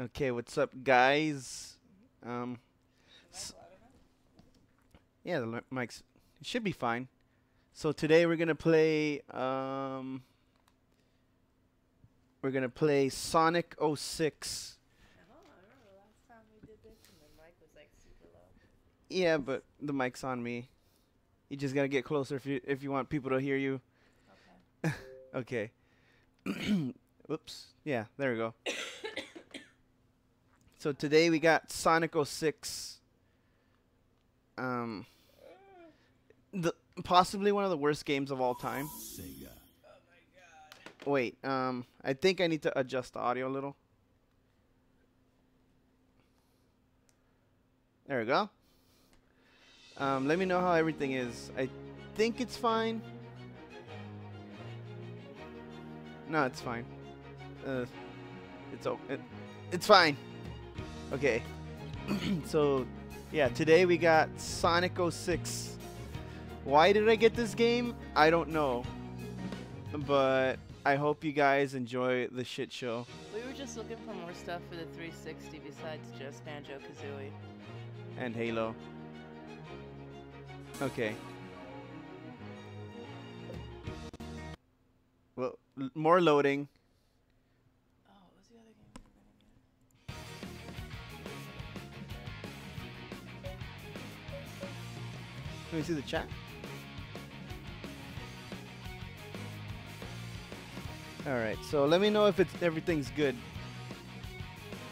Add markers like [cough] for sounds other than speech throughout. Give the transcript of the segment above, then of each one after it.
Okay, what's up, guys? Um, yeah, the mics should be fine. So today we're gonna play. Um, we're gonna play Sonic 06. Oh, I remember the last time we did this and the mic was like. Yeah, but the mic's on me. You just gotta get closer if you if you want people to hear you. Okay. [laughs] Okay. [clears throat] Oops. Yeah, there we go. So today we got Sonic 06. Um the possibly one of the worst games of all time. Sega. Oh. Wait, um I think I need to adjust the audio a little. There we go. Um let me know how everything is. I think it's fine. No, it's fine. Uh, it's o- it, it's fine. Okay. [clears throat] so, yeah, today we got Sonic 06. Why did I get this game? I don't know. But I hope you guys enjoy the shit show. We were just looking for more stuff for the 360 besides just Banjo Kazooie. and Halo. Okay. Well, more loading. Let me see the chat. All right, so let me know if it's everything's good.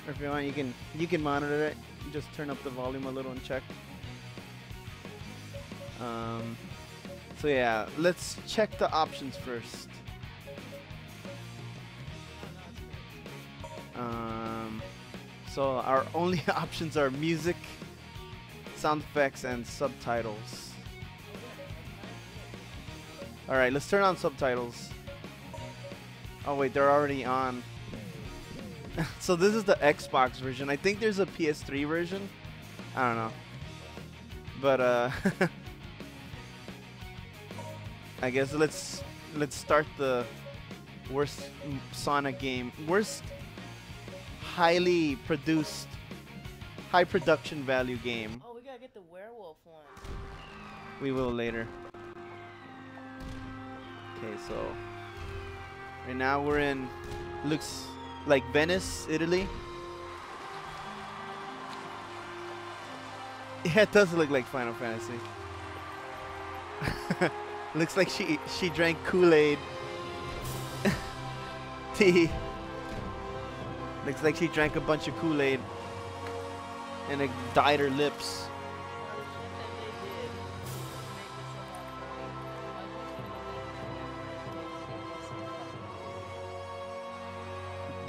Or if you want, you can you can monitor it. Just turn up the volume a little and check. Um, so yeah, let's check the options first. Um, so our only [laughs] options are music, sound effects, and subtitles. All right, let's turn on subtitles. Oh wait, they're already on. [laughs] so this is the Xbox version. I think there's a PS3 version. I don't know. But uh [laughs] I guess let's let's start the worst Sonic game. Worst highly produced high production value game. Oh, we gotta get the werewolf one. We will later. Okay, so right now we're in looks like Venice, Italy. Yeah, it does look like Final Fantasy. [laughs] looks like she she drank Kool-Aid. [laughs] Tea. Looks like she drank a bunch of Kool-Aid and it dyed her lips.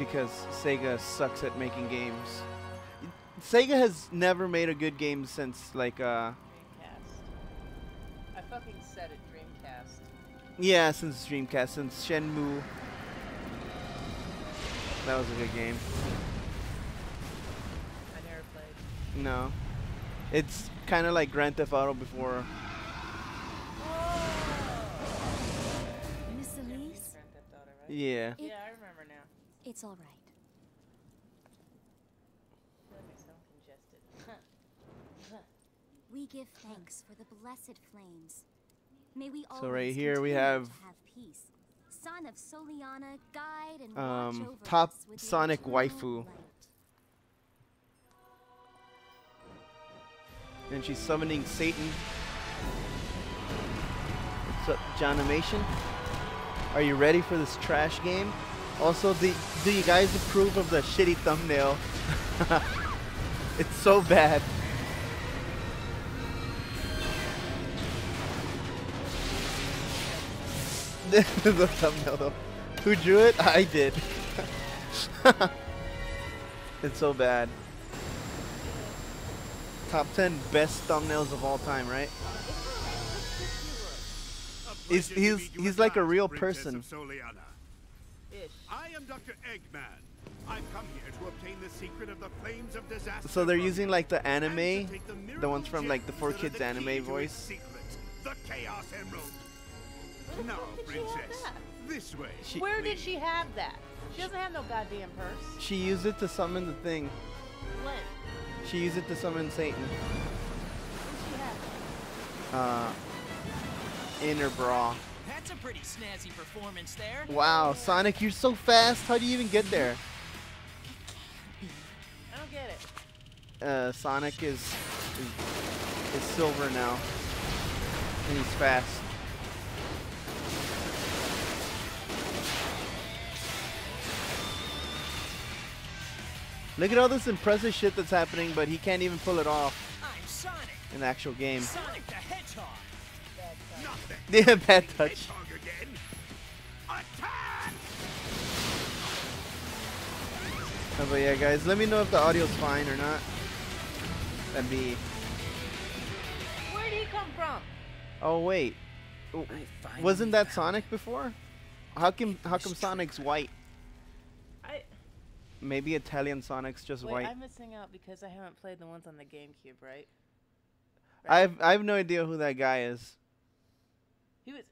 Because Sega sucks at making games. Sega has never made a good game since like uh Dreamcast. I fucking said it, Dreamcast. yeah, since Dreamcast, since Shenmue. That was a good game. I never played. No. It's kind of like Grand Theft Auto before. Miss Yeah, Elise, Grand Theft Auto, right? Yeah. Yeah, I remember now. It's all right. I feel like I sound congested. We give thanks for the blessed flames. May we So right here we have- have peace. Son of Soleanna, guide and Um, watch over top Sonic waifu. light. And she's summoning Satan. What's up, Johnimation? Are you ready for this trash game? Also, the, do you guys approve of the shitty thumbnail? [laughs] it's so bad. [laughs] the thumbnail though. Who drew it? I did. [laughs] it's so bad. Top 10 best thumbnails of all time, right? He's- he's- he's like a real person. Of Soliana. Ish. I am Dr. Eggman. I've come here to obtain the secret of the flames of disaster. So they're using like the anime, the the ones from like the 4 Kids the anime voice. secret, the Chaos Emerald. Where the Now, did she have princess, that? This way. She- Where did she have that? She doesn't have no goddamn purse. She used it to summon the thing. When? She used it to summon Satan. When did she have? Uh, in her bra. That's a pretty snazzy performance there. Wow, Sonic, you're so fast. How do you even get there? I don't get it. Uh, Sonic is, is is silver now, and he's fast. Look at all this impressive shit that's happening, but he can't even pull it off I'm Sonic. in the actual game. Sonic the Hedgehog. Nothing. Yeah, bad touch. Hedgehog again. Attack! Oh, but yeah, guys, let me know if the audio's fine or not. That'd be. Where did he come from? Oh wait, wasn't that Sonic before? How come how come Sonic's white? I Maybe Italian Sonic's just wait. white. I'm missing out because I haven't played the ones on the GameCube, right? I have I have no idea who that guy is. He was.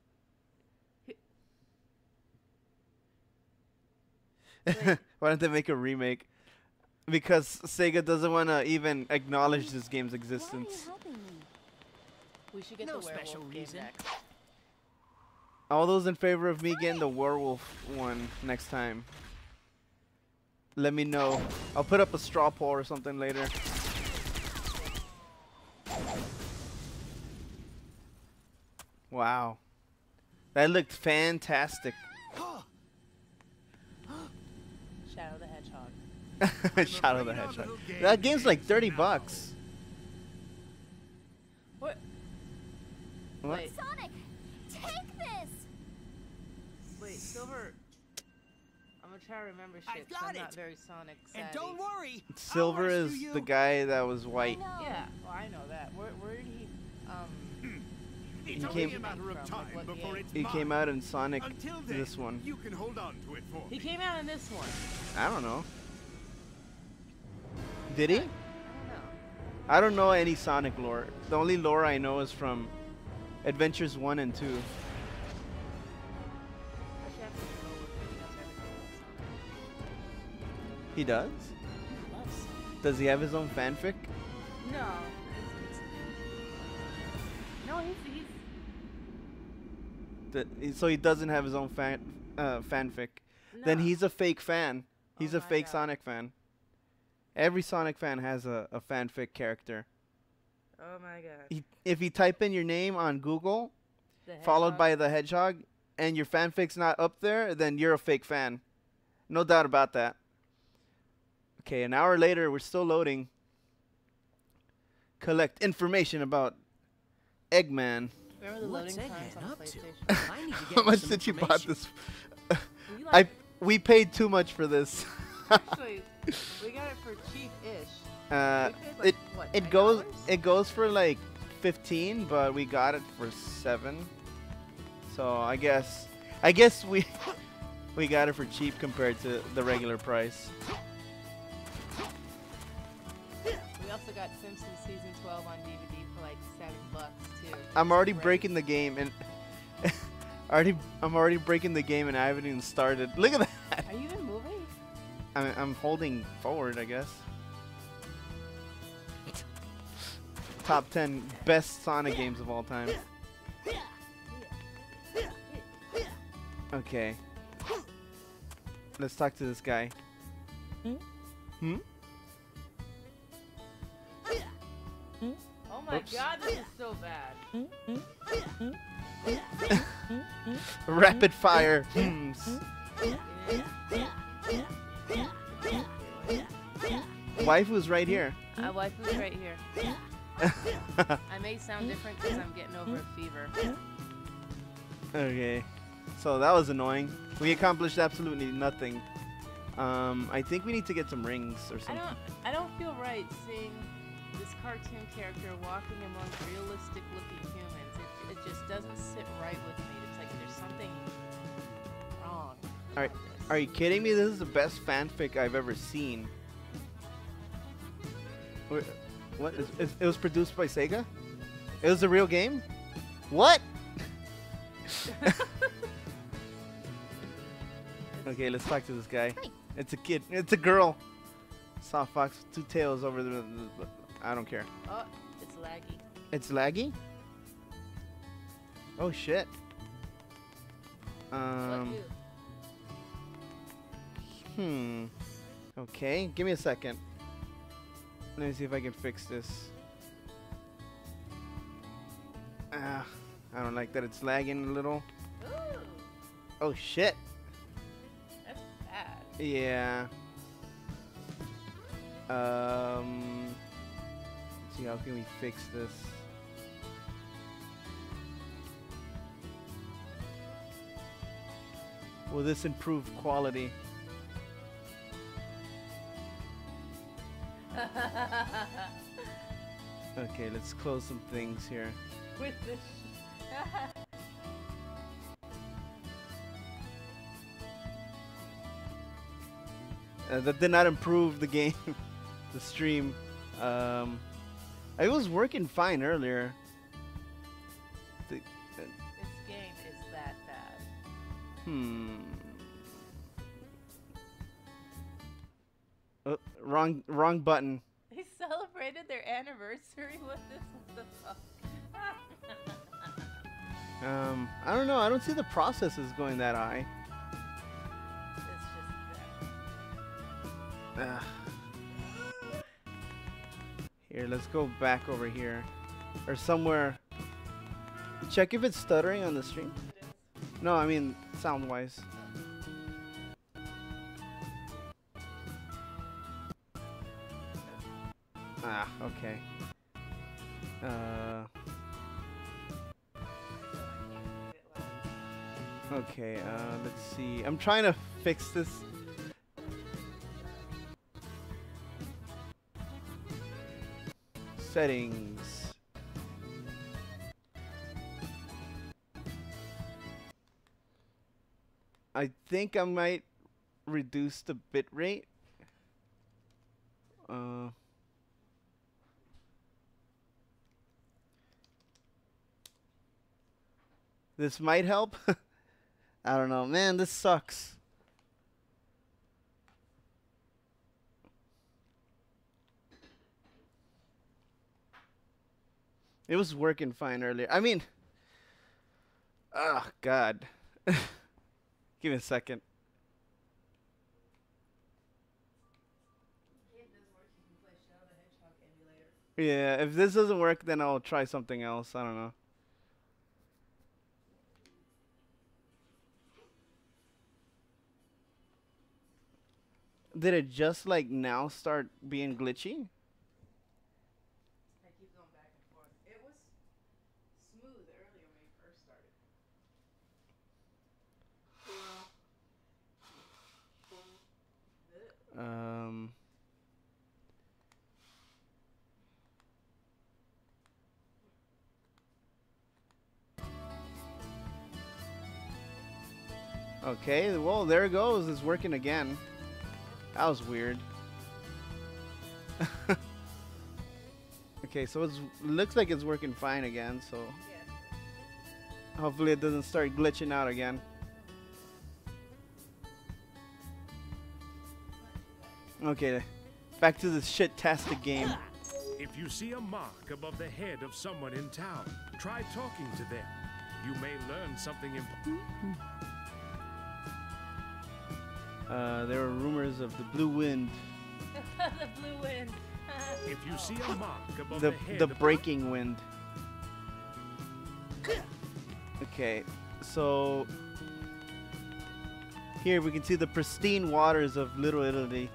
[laughs] Why don't they make a remake? Because Sega doesn't want to even acknowledge this game's Why are you existence. We should get No the werewolf special game reason. next. All those in favor of me getting the werewolf one next time. Let me know. I'll put up a straw poll or something later. Wow. That looked fantastic. [gasps] Shadow the Hedgehog. [laughs] Shadow the Hedgehog. That game's like 30 bucks. What? What? Wait, Sonic, take this! wait, Silver. I'm gonna try to remember I've got I'm not it. very Sonic savvy. And don't worry. Silver is rescue the guy that was white. Yeah, well, I know that. Where, where did he? Um, It's He only came- a matter of time like, before game? it's He came out in Sonic Until then, this one. you can hold on to it for he me. came out in this one. I don't know. Did he? I don't know. I don't know any Sonic lore. The only lore I know is from Adventures 1 and 2. Actually, I have to go with it because everything He does? else on it. Loves Sonic. Does he have his own fanfic? No. That- so he doesn't have his own fan uh, fanfic. Then he's a fake fan. He's Oh a fake God. Sonic fan. Every Sonic fan has a, a fanfic character. Oh my god. He, if you type in your name on Google, followed by the hedgehog, and your fanfic's not up there, then you're a fake fan. No doubt about that. Okay, an hour later, we're still loading. Collect information about Eggman. Remember the What's loading times on up? PlayStation? [laughs] I need to [laughs] How much did you buy this? We [laughs] I we paid too much for this. actually, we got it for cheap-ish. uh, like, it what, it goes $9? it goes for like 15, but we got it for seven. So I guess I guess we we got it for cheap compared to the regular price. We also got Simpsons season 12 on DVD for like seven bucks too. I'm already breaking the game and [laughs] already I'm already breaking the game and I haven't even started. [laughs] Look at that. Are you even moving? I'm I'm holding forward, I guess. Top 10 best Sonic games of all time. Okay. Let's talk to this guy. Hmm? Oh my Oops. god, this is so bad. Rapid fire. Waifu's right here. My wife is right here. [laughs] I may sound different because I'm getting over a fever. okay. So that was annoying. We accomplished absolutely nothing. Um, I think we need to get some rings or something. I don't, I don't feel right seeing this cartoon character walking among realistic-looking humans. It, it just doesn't sit right with me. It's like there's something wrong. Are- this. Are you kidding me? This is the best fanfic I've ever seen. Wh- What? Is, is- it was produced by Sega? It was a real game? What? [laughs] Okay, let's talk to this guy. Hi. It's a kid. It's a girl. Soft fox with two tails over the. the- the- I don't care. Oh, it's laggy. It's laggy. Oh shit. Um. Hmm. Okay, give me a second. Let me see if I can fix this. Ah, I don't like that it's lagging a little. Ooh, Oh shit. that's bad. Yeah. Um. See how can we fix this. Will this improve quality? [laughs] Okay, let's close some things here. With this. [laughs] Uh, that did not improve the game, [laughs] the stream. Um, it was working fine earlier. The, uh, this game is that bad. hmm. Uh, wrong, wrong button. They celebrated their anniversary with this. The fuck? [laughs] Um, I don't know. I don't see the processes going that high. it's just that. Here, let's go back over here, or somewhere. Check if it's stuttering on the stream. No, I mean sound-wise. Ah, okay. Uh. Okay, uh, let's see. I'm trying to fix this. Settings. I think I might reduce the bit rate. Uh, this might help. [laughs] I don't know. Man, this sucks. It was working fine earlier. I mean, oh god. [laughs] Give me a second. Yeah, if this doesn't work, then I'll try something else. I don't know. Did it just like now start being glitchy? I keep going back and forth. It was smooth earlier when we first started. Um. Okay, well, there it goes. It's working again. That was weird. [laughs] okay, so it looks like it's working fine again, so hopefully it doesn't start glitching out again. Okay, back to the shit-tastic game. If you see a mark above the head of someone in town, try talking to them. You may learn something important. Uh, there are rumors of the blue wind, [laughs] the blue wind. [laughs] If you see a mark above the the, head the breaking wind. Okay, so here we can see the pristine waters of Little Italy.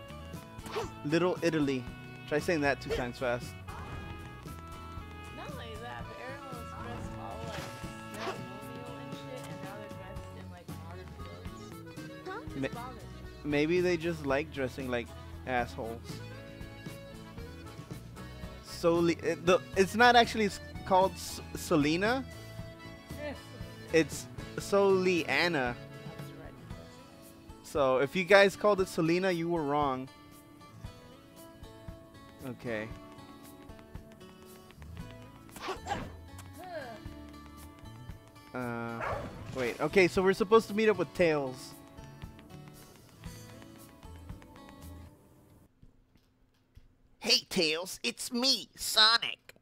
Little Italy. Try saying that two times fast. Not only that, but everyone was dressed all like ceremonial and shit, and now they're dressed in like modern clothes. Ma- just bothers me. Maybe they just like dressing like assholes. Soli- it, eh, the, it's not actually s- called S- Selena. Eh, it's Soleanna. I. So if you guys called it Selena, you were wrong. Okay. Uh, wait. Okay, so we're supposed to meet up with Tails. Hey, Tails, it's me, Sonic.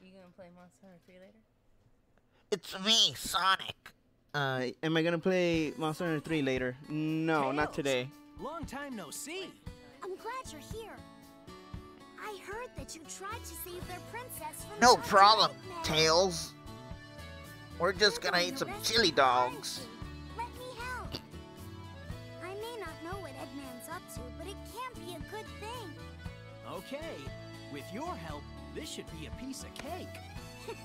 You gonna play Monster Hunter 3 later? It's me, Sonic. Uh, am I gonna play Monster Hunter 3 later? No, Tails. not today. Long time no see. I'm glad you're here. I heard that you tried to save their princess from No problem, Eggman. Tails. We're just gonna eat some chili dogs. Let me help. I may not know what Eggman's up to, but it can't be a good thing. Okay. With your help, this should be a piece of cake. [laughs]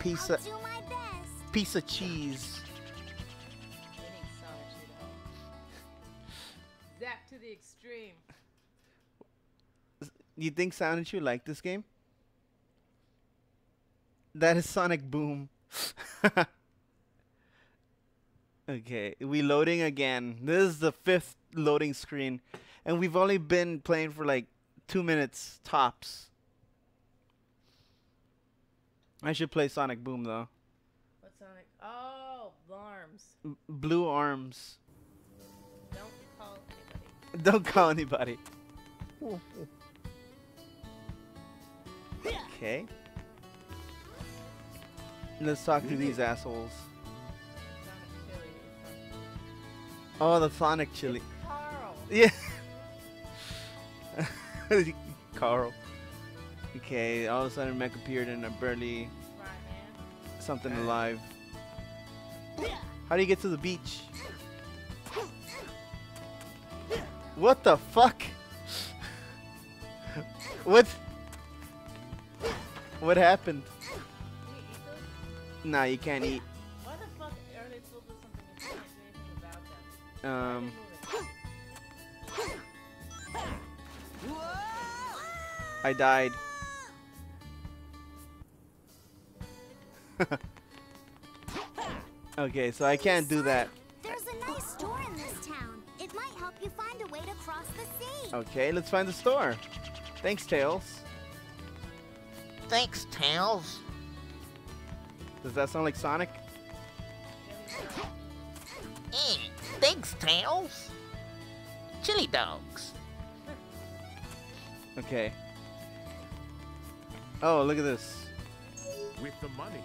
Piece I'll of do my best. piece of cheese. I think Sonic should help. Zap to the extreme. You think Sonic you like this game? That is Sonic Boom. [laughs] okay, we loading again. This is the fifth loading screen, and we've only been playing for like two minutes tops. I should play Sonic Boom though. What Sonic? Oh, arms. M- Blue arms. Don't call anybody. Don't call anybody. [laughs] Okay. Let's talk to these assholes. Sonic Chili. is Oh, the Sonic chili. Yeah. [laughs] Carl. Okay, all of a sudden mech appeared in a burly something alive. How do you get to the beach? What the fuck? [laughs] what? What happened? Can you? Nah, you can't eat. Why the fuck are they filled with something and you can't do anything about them? Um. I died. [laughs] okay, so I can't do that. There's a nice store in this town. It might help you find a way to cross the sea. Okay, let's find the store. Thanks, Tails. Thanks, Tails. Does that sound like Sonic? Eh, thanks, Tails. Chili dogs. Okay. Oh, look at this. With the money.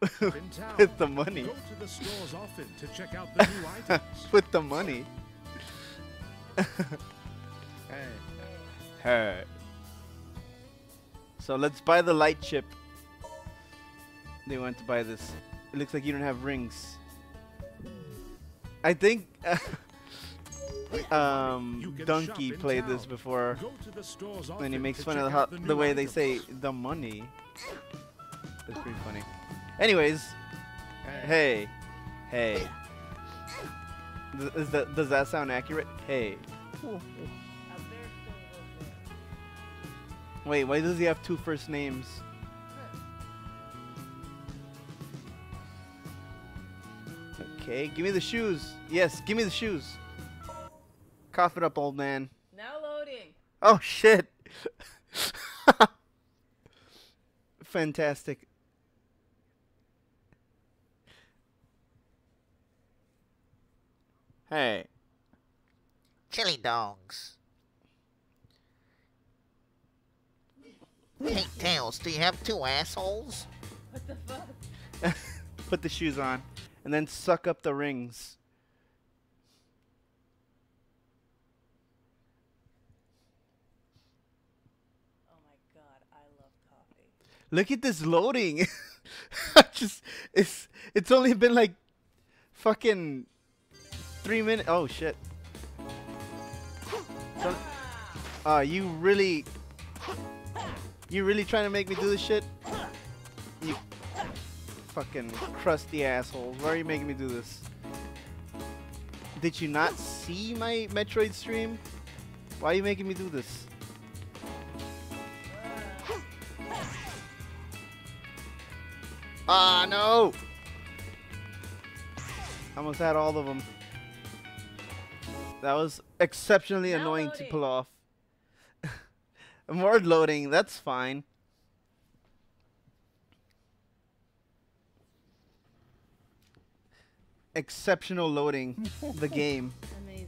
[laughs] town. With the money. Go to the stores often to check out the new [laughs] items. With the money. [laughs] hey. hey. So let's buy the light chip. They want to buy this. It looks like you don't have rings. I think [laughs] um, You can shop Donkey played this before, Go to the stores and he makes fun of how, out the new way they say the money. That's pretty funny. Anyways, hey, hey. Th- Is that, does that sound accurate? Hey. A Wait, why does he have two first names? Okay, give me the shoes. Yes, give me the shoes. Cough it up, old man. Now loading. Oh shit. [laughs] Fantastic. Hey. Chili dogs. Hey, Tails, do you have two assholes? What the fuck? [laughs] Put the shoes on and then suck up the rings. Oh my god, I love coffee. Look at this loading. [laughs] I Just it's it's only been like fucking 3 minutes. Oh shit. [laughs] So, uh, you really You really trying to make me do this shit? You fucking crusty assholes. Why are you making me do this? Did you not see my Metroid stream? Why are you making me do this? Ah, no! Almost had all of them. That was exceptionally Now annoying to pull off. More loading, that's fine. Exceptional loading, the [laughs] game. Amazing.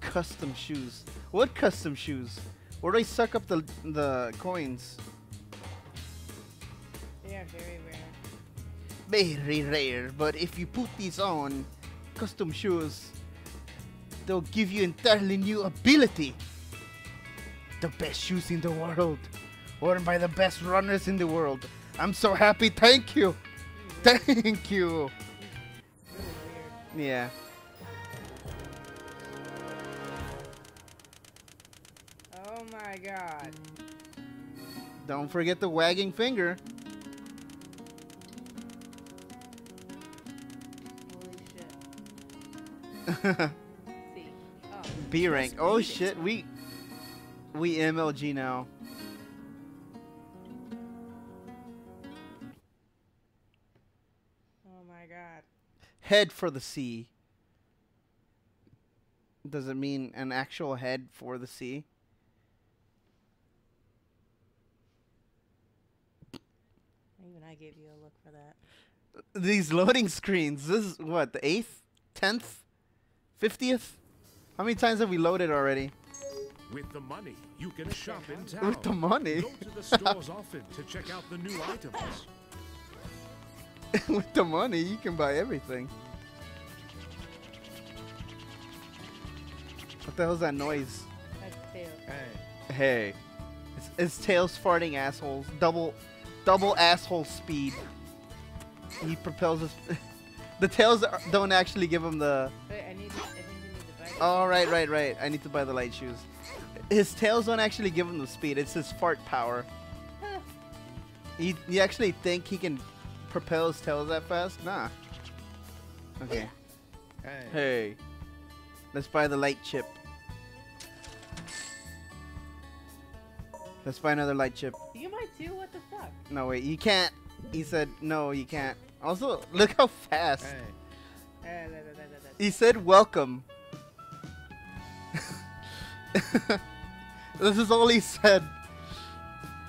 Custom shoes. What custom shoes? Where do I suck up the the coins? They are very rare. Very rare, but if you put these on, custom shoes, they'll give you entirely new ability. The best shoes in the world, worn by the best runners in the world. I'm so happy. Thank you. Thank you. Yeah. Oh my god. Don't forget the wagging finger. Holy shit. [laughs] See. Oh. B rank. Oh shit, we we MLG now. Oh my god. Head for the sea. Does it mean an actual head for the sea? Even I gave you a look for that. These loading screens. This is what the eighth, tenth, fiftieth. How many times have we loaded already? With the money, you can shop in town. With the money. Go to the stores [laughs] often to check out the new items. [laughs] With the money, you can buy everything. What the hell's that noise? That's tail. Hey, it's, it's tails farting assholes. Double, double asshole speed. He propels us. [laughs] the tails don't actually give him the. Wait, Oh right, right, right. I need to buy the light shoes. His tails don't actually give him the speed. It's his fart power. [laughs] You, you actually think he can propel his tails that fast? Nah. Okay. Hey. hey. Let's buy the light chip. Let's buy another light chip. You might too. What the fuck? No, wait, you can't. He said, no, you can't. Also, look how fast. Da. He said, welcome. [laughs] this is all he said.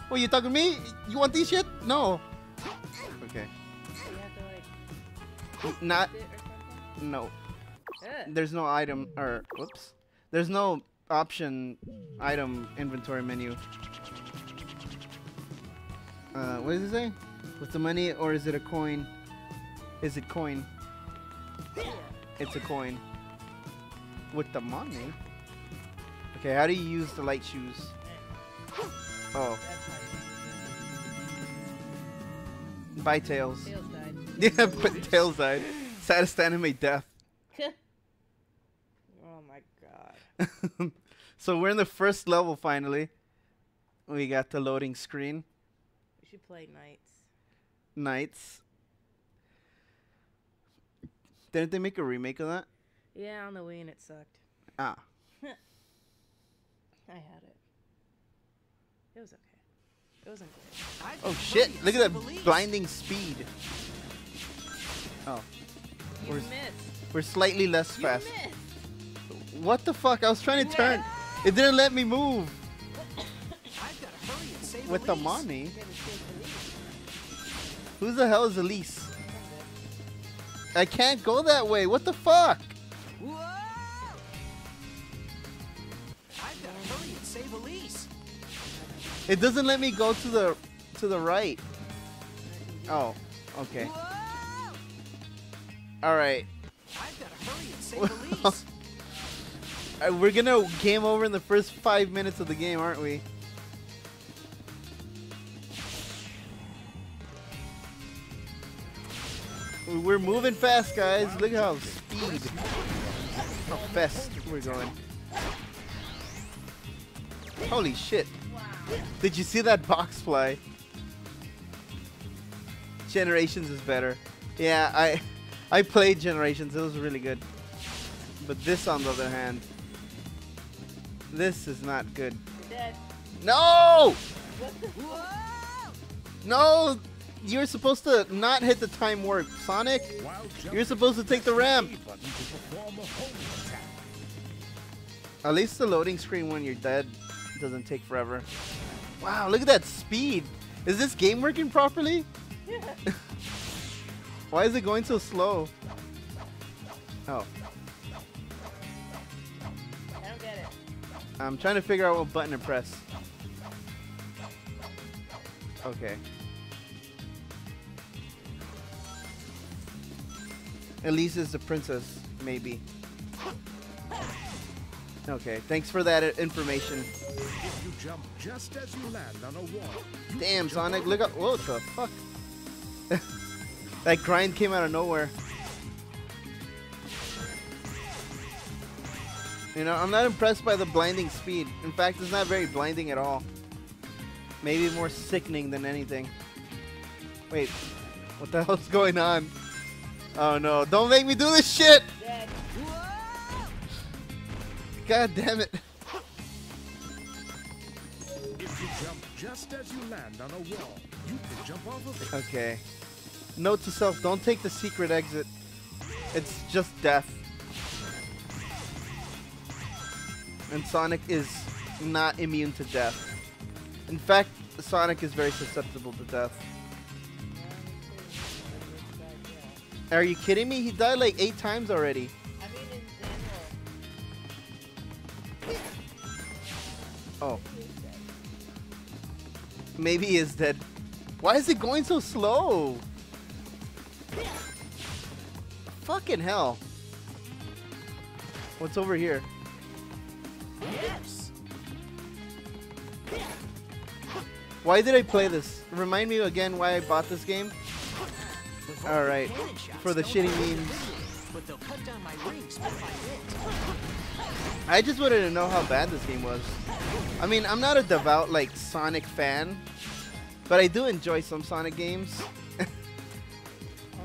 Oh, you talking to me? You want these shit? No. Okay. Like Not, no. There's no item, or, whoops. There's no option item inventory menu. Uh, what does it say? With the money, or is it a coin? Is it coin? It's a coin. With the money? Okay, how do you use the light shoes? Oh, buy tails. tails died. [laughs] Yeah, but tails died. Saddest anime death. [laughs] oh my god. [laughs] so we're in the first level finally. We got the loading screen. We should play NiGHTS. NiGHTS. Didn't they make a remake of that? Yeah, on the Wii and it sucked. Ah. I had it. It was okay. It wasn't good. Oh shit! Look at that blinding speed. Oh, You Where's- missed. we're slightly less You fast. missed. What the fuck? I was trying to turn. It didn't let me move I've got to hurry and save with the Elise. money. You gotta save Elise. Who the hell is Elise? I can't go that way. What the fuck? Whoa! It doesn't let me go to the to the right. Oh, okay. All right. I've got to hurry and save Elise. [laughs] We're gonna game over in the first five minutes of the game, aren't we? We're moving fast, guys. Look how speed, how fast we're going. Holy shit! Did you see that box fly? Generations is better. Yeah, I I played Generations. It was really good. But this, on the other hand, this is not good. Dead. No! No! You're supposed to not hit the time warp, Sonic. You're supposed to take the ramp. A button to perform a home attack. At least the loading screen when you're dead doesn't take forever. Wow, look at that speed. Is this game working properly? [laughs] Why is it going so slow? Oh, I don't get it. I'm trying to figure out what button to press. Okay. Elise is the princess, maybe. [laughs] Okay, thanks for that information. If you jump just as you land on a wall, you Damn, Sonic, look up. What the fuck? [laughs] that grind came out of nowhere. You know, I'm not impressed by the blinding speed. In fact, it's not very blinding at all. Maybe more sickening than anything. Wait, what the hell's going on? Oh no, don't make me do this shit! Dead. God damn it. If you jump just as you land on a wall, you can jump off of it. Okay. Note to self, don't take the secret exit. It's just death. And Sonic is not immune to death. In fact, Sonic is very susceptible to death. Are you kidding me? He died like eight times already. Maybe is dead. Why is it going so slow? Fucking hell. What's over here? Why did I play this? Remind me again why I bought this game? All right, for the shitty memes. I just wanted to know how bad this game was. I mean, I'm not a devout like Sonic fan, but I do enjoy some Sonic games. Oh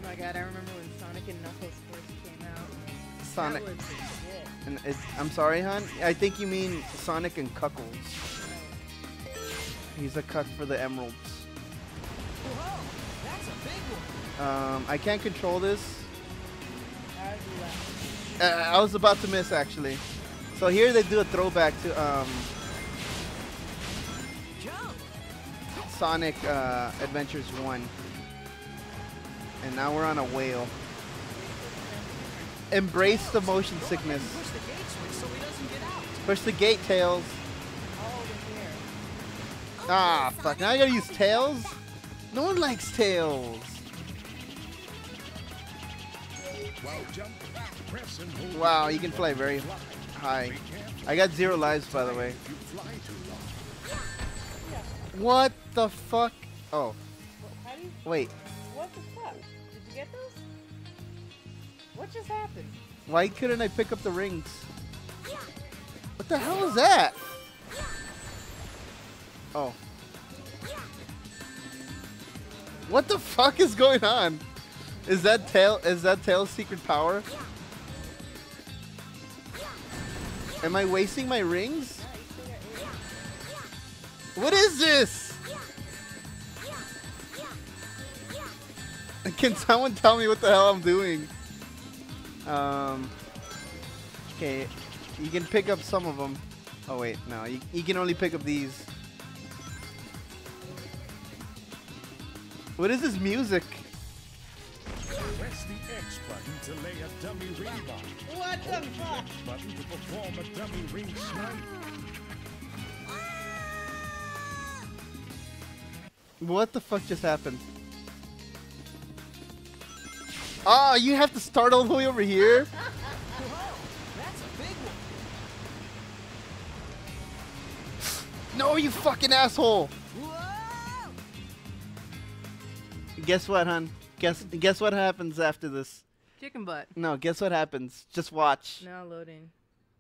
my god, I remember when Sonic and Knuckles first came out. Sonic. And I'm sorry, hon. I think you mean Sonic and Cuckles. He's a cuck for the emeralds. Whoa, that's a big one. Um, I can't control this. I would do that. Uh, I was about to miss actually. So here they do a throwback to um, Sonic uh, Adventures 1. And now we're on a whale. Embrace the motion sickness. Push the gate Tails. Ah, fuck. Now I gotta use Tails? No one likes Tails. Wow, you can fly very high. I got zero lives, by the way. What the fuck? Oh, What, you? wait. What the fuck? Did you get those? What just happened? Why couldn't I pick up the rings? What the hell is that? Oh. What the fuck is going on? Is that tail is that tail's secret power? Am I wasting my rings? What is this? [laughs] Can someone tell me what the hell I'm doing? Um. Okay, you can pick up some of them. Oh wait, no, you, you can only pick up these. What is this music? Press the X button to lay a dummy ring bomb. What the fuck? Button to perform a dummy ring snipe. What the fuck just happened? Oh, you have to start all the way over here? [laughs] Whoa, that's a big one. No, you fucking asshole! Whoa. Guess what, hon? Guess guess what happens after this? Chicken butt. No, guess what happens? Just watch. Now loading.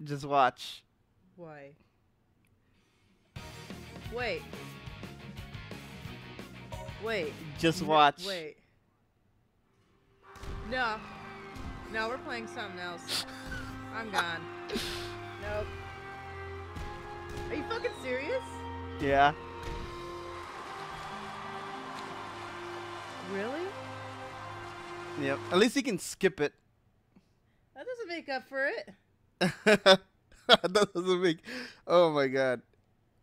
Just watch. Why? Wait. Wait. Just watch. Wait. No. No, we're playing something else. I'm gone. nope. Are you fucking serious? Yeah. Really? Yep. At least you can skip it. That doesn't make up for it. [laughs] that doesn't make. Oh my god.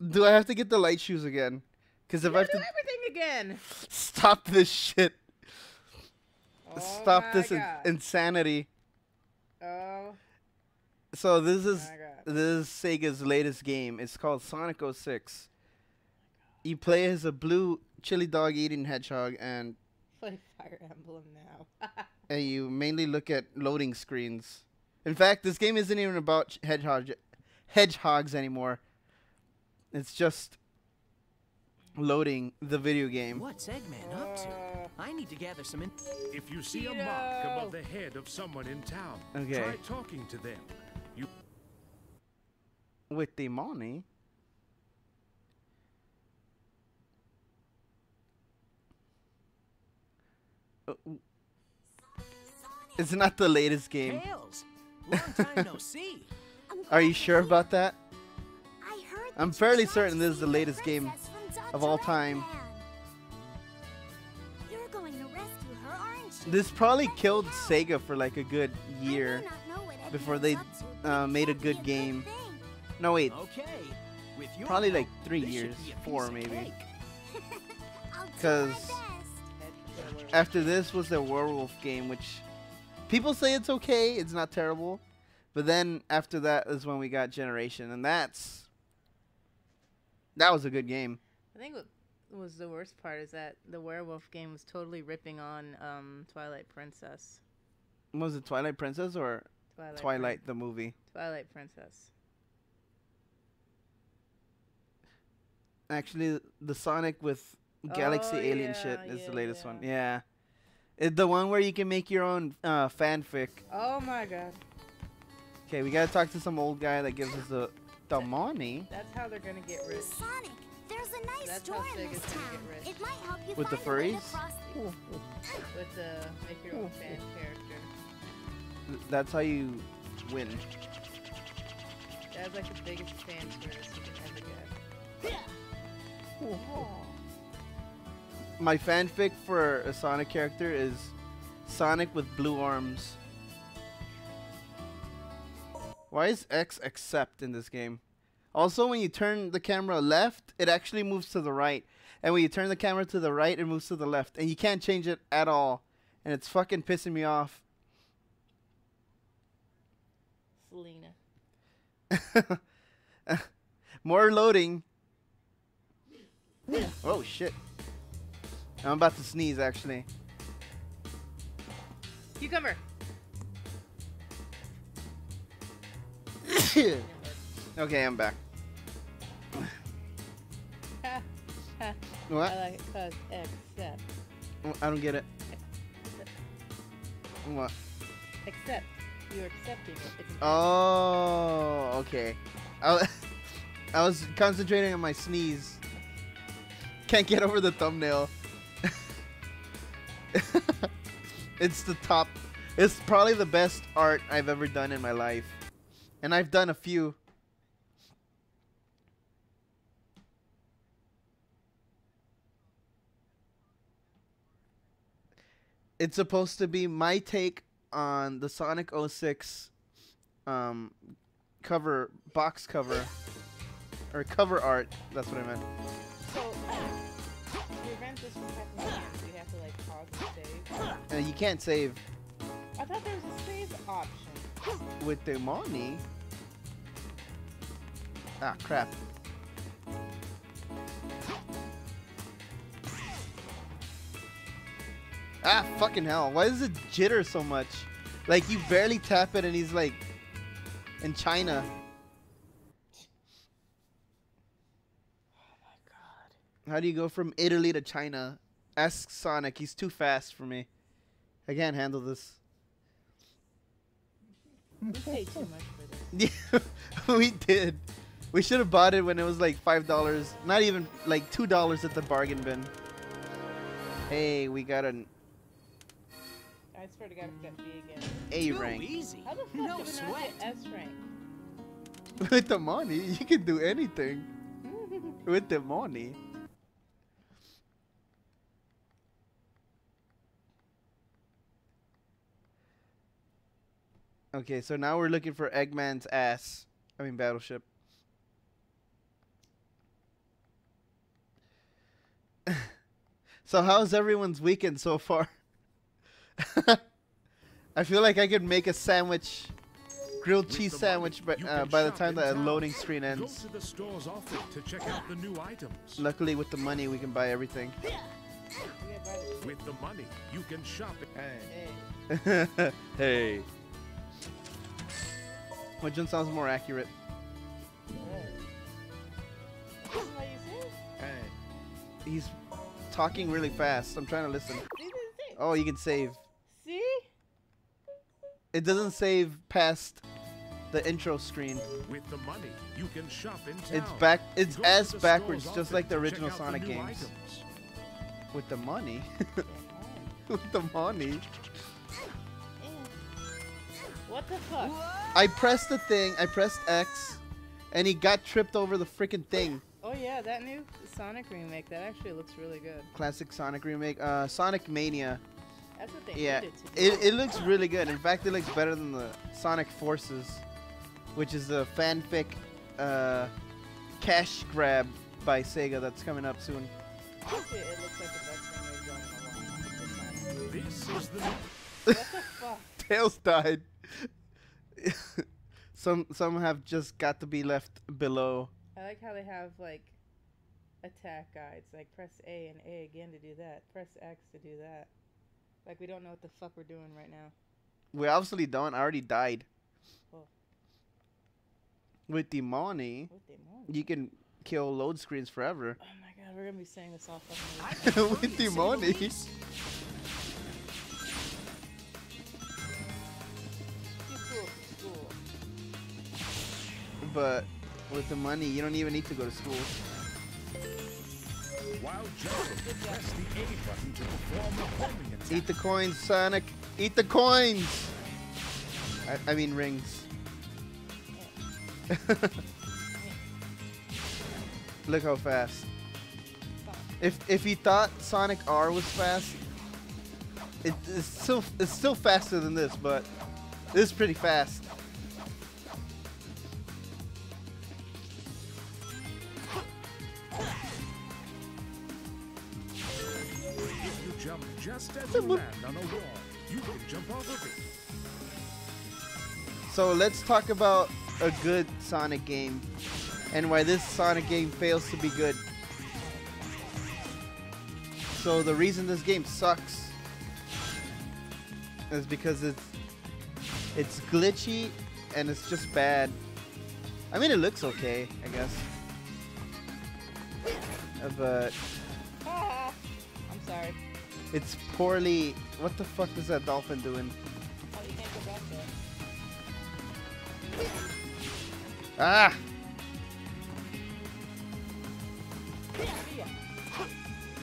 Do I have to get the light shoes again? Because if You I have to again. stop this shit, Oh stop this in- insanity. Oh So this is oh my this is Sega's latest game. It's called Sonic 06. You play as a blue chili dog eating hedgehog, and Play Fire Emblem now. [laughs] and you mainly look at loading screens. In fact, this game isn't even about hedgehog hedgehogs anymore. It's just loading the video game. What's Eggman up to? I need to gather some in- If you see a mark above the head of someone in town, Okay. try talking to them. You With the money. Uh, w- It's not the latest game. Tails. Long time no [laughs] Are you sure about that? I heard I'm fairly certain this is the the latest game princess from of all time. You're going to rescue her, aren't you? This probably killed. Sega for like a good year. not know what before they, up to, but uh, made a good game. No, wait. Okay. With your Probably like three years. be Four, maybe. cake. [laughs] [laughs] I'll do my 'Cause- best. head killer. After this was the werewolf game, which people say it's okay, it's not terrible. But then after that is when we got Generation, and that's that was a good game. I think what was the worst part is that the werewolf game was totally ripping on um, Twilight Princess. Was it Twilight Princess or Twilight. Prin- the movie? Twilight Princess. Actually, the Sonic with Galaxy Oh, Alien yeah, shit is the yeah, latest one. yeah. Yeah, it, the one where you can make your own uh, fanfic. Oh my god. Okay, we gotta talk to some old guy that gives us the the money. That's how they're gonna get rich. Sonic, there's a nice That's store in this town. It might help you With the find a way to furries? cross the- With the make your own fan character. That's how you win. That's like the biggest fan service you can ever get. My fanfic for a Sonic character is Sonic with blue arms. Why is X accept in this game? Also, when you turn the camera left, it actually moves to the right. And when you turn the camera to the right, it moves to the left. And you can't change it at all. And it's fucking pissing me off. Selena. [laughs] More loading. Oh shit. I'm about to sneeze actually. Cucumber. [coughs] okay, I'm back. [laughs] What? I like it cause accept. Oh, I don't get it. What? Accept. You're accepting it. Oh, okay. I, [laughs] I was concentrating on my sneeze. Can't get over the thumbnail. [laughs] it's the top. It's probably the best art I've ever done in my life. And I've done a few. It's supposed to be my take on the Sonic 06 um, cover, box cover, or cover art. That's what I meant. So, to prevent this from happening you have to like pause and save? And you can't save I thought there was a save option. with the money. Ah, crap. Ah, fucking hell. Why does it jitter so much? Like, you barely tap it and he's like in China. Oh my god. How do you go from Italy to China? Ask Sonic. He's too fast for me. I can't handle this. We paid too much for this. [laughs] Yeah, we did. We should have bought it when it was like five dollars. Not even like two dollars at the bargain bin. Hey, we got an I swear to God, I forgot B again. A Too rank. easy. How the fuck No did we not sweat. get S rank? With the money, you can do anything. [laughs] With the money. Okay, so now we're looking for Eggman's ass. I mean, battleship. [laughs] so, how's everyone's weekend so far? [laughs] I feel like I could make a sandwich grilled With cheese sandwich by, money, you uh, by the time the loading screen Go ends. to the stores often to check out the new items. Luckily, with the money, we can buy everything. We gotta buy this. With the money, you can shop it. Hey. [laughs] hey. Which one sounds more accurate? This is what you said? He's talking really fast. I'm trying to listen. See, this is it. Oh, you can save. See? It doesn't save past the intro screen. With the money, you can shop in town. It's back. It's Go as backwards, just like the original out the Sonic games. items. [laughs] With the money. [laughs] With the money. What the fuck? I pressed the thing. I pressed X, and he got tripped over the freaking thing. Oh yeah, that new Sonic remake, that actually looks really good. Classic Sonic remake. Uh, Sonic Mania. That's what they Yeah, needed to do. it, it looks really good. In fact, it looks better than the Sonic Forces, which is a fanfic uh, cash grab by Sega that's coming up soon. Honestly, it looks like the best thing they've done in a long. This is the new What the fuck? [laughs] Tails died. [laughs] some some have just got to be left below. I like how they have like attack guides. Like press A and A again to do that. Press X to do that. Like we don't know what the fuck we're doing right now. We obviously don't. I already died. Oh. With the money, What the moon? you can kill load screens forever. Oh my god, we're gonna be saying this all fucking week. [laughs] With the money. Too cool for school. But with the money, you don't even need to go to school. Jumping, press the A button to perform a homing attack. Eat the coins, Sonic. Eat the coins. I, I mean rings. [laughs] Look how fast. If if you thought Sonic R was fast, it, it's still it's still faster than this, but this is pretty fast. So let's talk about a good Sonic game and why this Sonic game fails to be good. So the reason this game sucks is because it's it's glitchy and it's just bad. I mean, it looks okay, I guess. Uh, But [laughs] I'm sorry. It's poorly. What the fuck is that dolphin doing? Oh, you can't go back there. Ah!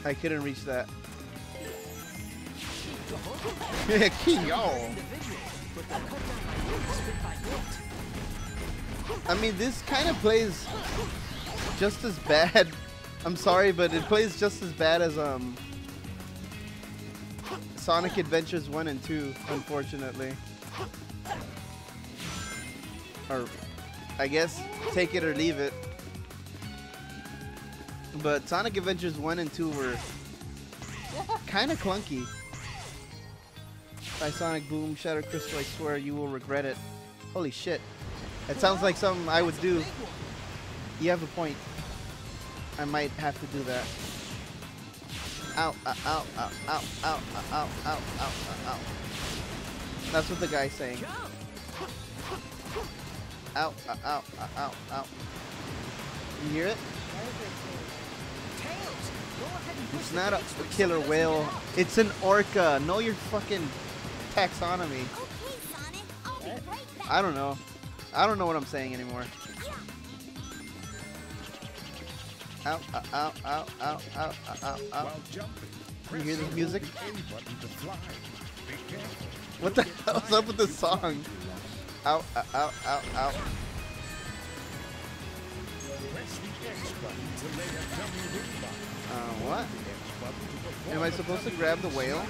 I couldn't reach that. [laughs] I mean, this kind of plays just as bad. I'm sorry, but it plays just as bad as um Sonic Adventures 1 and 2, unfortunately. Or I guess take it or leave it. But Sonic Adventures 1 and 2 were kind of clunky. Buy Sonic Boom, Shattered Crystal, I swear you will regret it. Holy shit. That sounds like something I would do. You have a point. I might have to do that. Ow, ow, ow, ow, ow, ow, ow, ow, ow, ow, ow. That's what the guy's saying. Ow, ow, ow, ow, ow, ow. You hear it? Why is there two? Tails, go ahead and push It's not a brakes when killer whale. messes it up. It's an orca. Know your fucking taxonomy. Okay, Sonic, I'll be What? right back. I don't know. I don't know what I'm saying anymore. ow, ow, ow, ow, ow, ow, ow, ow. You hear this music? What the hell is up with this song? Ow, ow, ow, ow, ow. Uh, what? Am I supposed to grab the whale?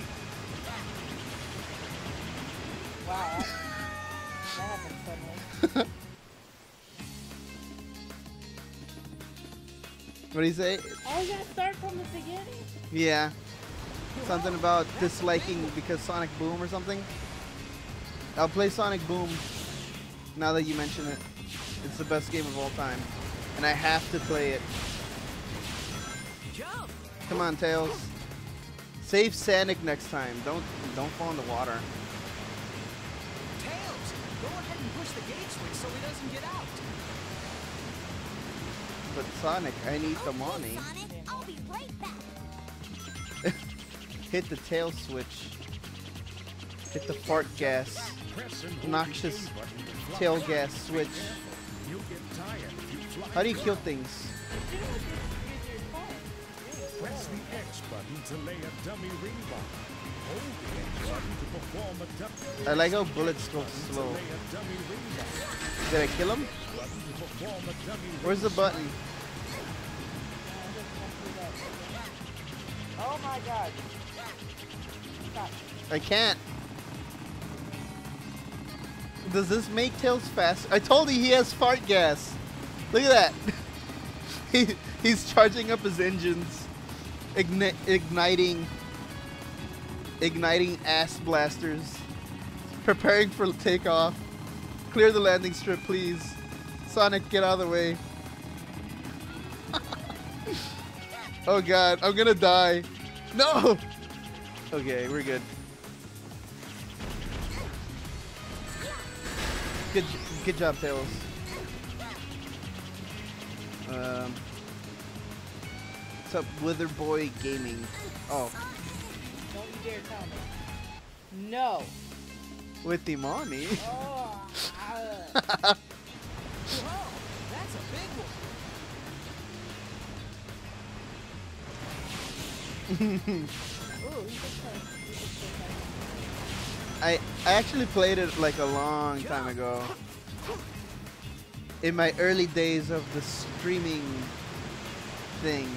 Wow. [laughs] What do you say? Oh, you gotta start from the beginning? Yeah. Something about disliking because Sonic Boom or something. I'll play Sonic Boom Now that you mention it, it's the best game of all time, and I have to play it. Jump! Come on, Tails. Save Sonic next time. Don't don't fall in the water. Tails! Go ahead and push the gate switch so he doesn't get out. But Sonic, I need the money. Sonic, I'll be right back. [laughs] Hit the tail switch. Hit the fart gas. Press and hold the Noxious A button to fly. tail gas switch. You'll get tired if you fly How do you kill things? Do it with your, your phone. Press the X button to lay a dummy ring bomb. Hold the X button to perform a dummy I like how bullets go slow. lay a dummy. Did I kill him? Button to perform a dummy Where's the button? Oh my god. Stop. I can't. Does this make Tails fast? I told you he has fart gas. Look at that. [laughs] he, he's charging up his engines, igni- igniting, igniting ass blasters, preparing for takeoff. Clear the landing strip, please. Sonic, get out of the way. [laughs] oh god, I'm gonna die. No! Okay, we're good. Good, good job, Tails. Um, what's up, Wither Boy Gaming? Oh, dare tell me. No. with the mommy. Oh. ah. [laughs] Whoa! That's a big one. Ooh, he just turned- he just turned- I I actually played it like a long time ago. In my early days of the streaming thing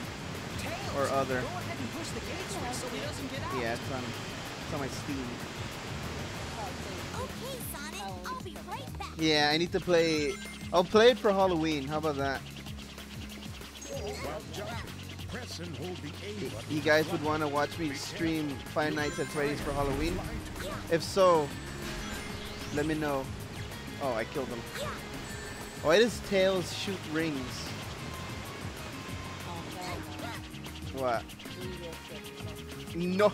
or other. Go ahead and push the gate switch so he doesn't get out. Yeah, it's on it's on my Steam. Okay, Sonic, I'll be right back. Yeah, I need to play. I'll play it for Halloween. How about that? While jumping, press and hold the A button. You guys would want to watch me stream Five Nights at Freddy's for Halloween? If so, let me know. Oh, I killed him. Why does Tails shoot rings? What? No.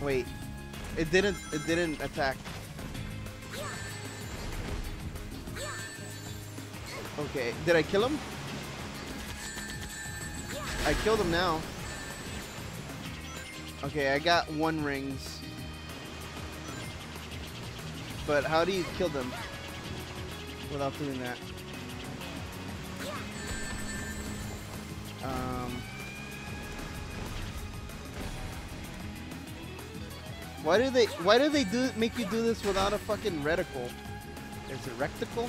Wait. It didn't. It didn't attack. Okay. Did I kill him? I killed him now. Okay, I got one rings. But how do you kill them without doing that? Um, why do they why do they do make you do this without a fucking reticle? Is it recticle?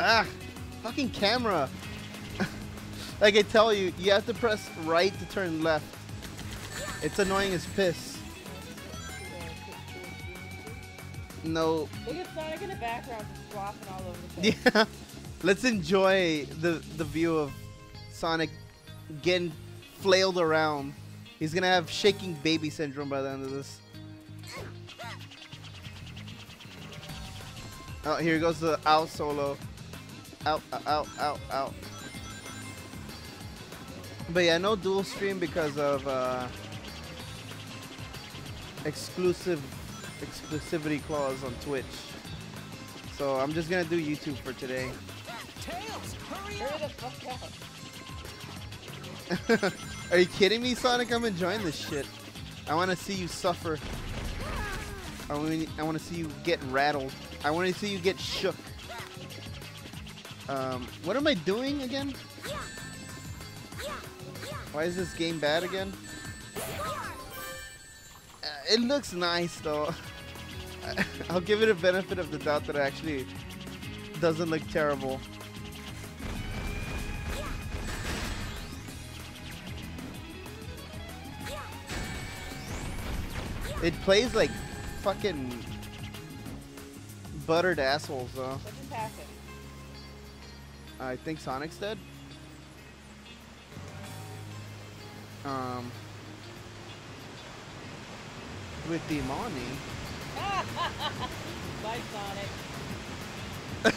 Ah, fucking camera. [laughs] like I tell you, you have to press right to turn left. It's annoying as piss. No, Look at Sonic in the background just flopping all over the place. yeah. Let's enjoy the the view of Sonic getting flailed around. He's gonna have shaking baby syndrome by the end of this. Oh, here goes the out solo. Out, out, out, out. But yeah, no dual stream because of uh, exclusive exclusivity clause on Twitch. So I'm just gonna do YouTube for today. Tails! Hurry the fuck out. Are you kidding me, Sonic? I'm enjoying this shit. I want to see you suffer. I want I want to see you get rattled. I want to see you get shook. Um, what am I doing again? Why is this game bad again? Uh, it looks nice though. [laughs] I'll give it a benefit of the doubt that it actually doesn't look terrible. It plays like fucking buttered assholes though. What just happened? I think Sonic's dead. Um, with the money. [laughs] Bye, Sonic. [laughs]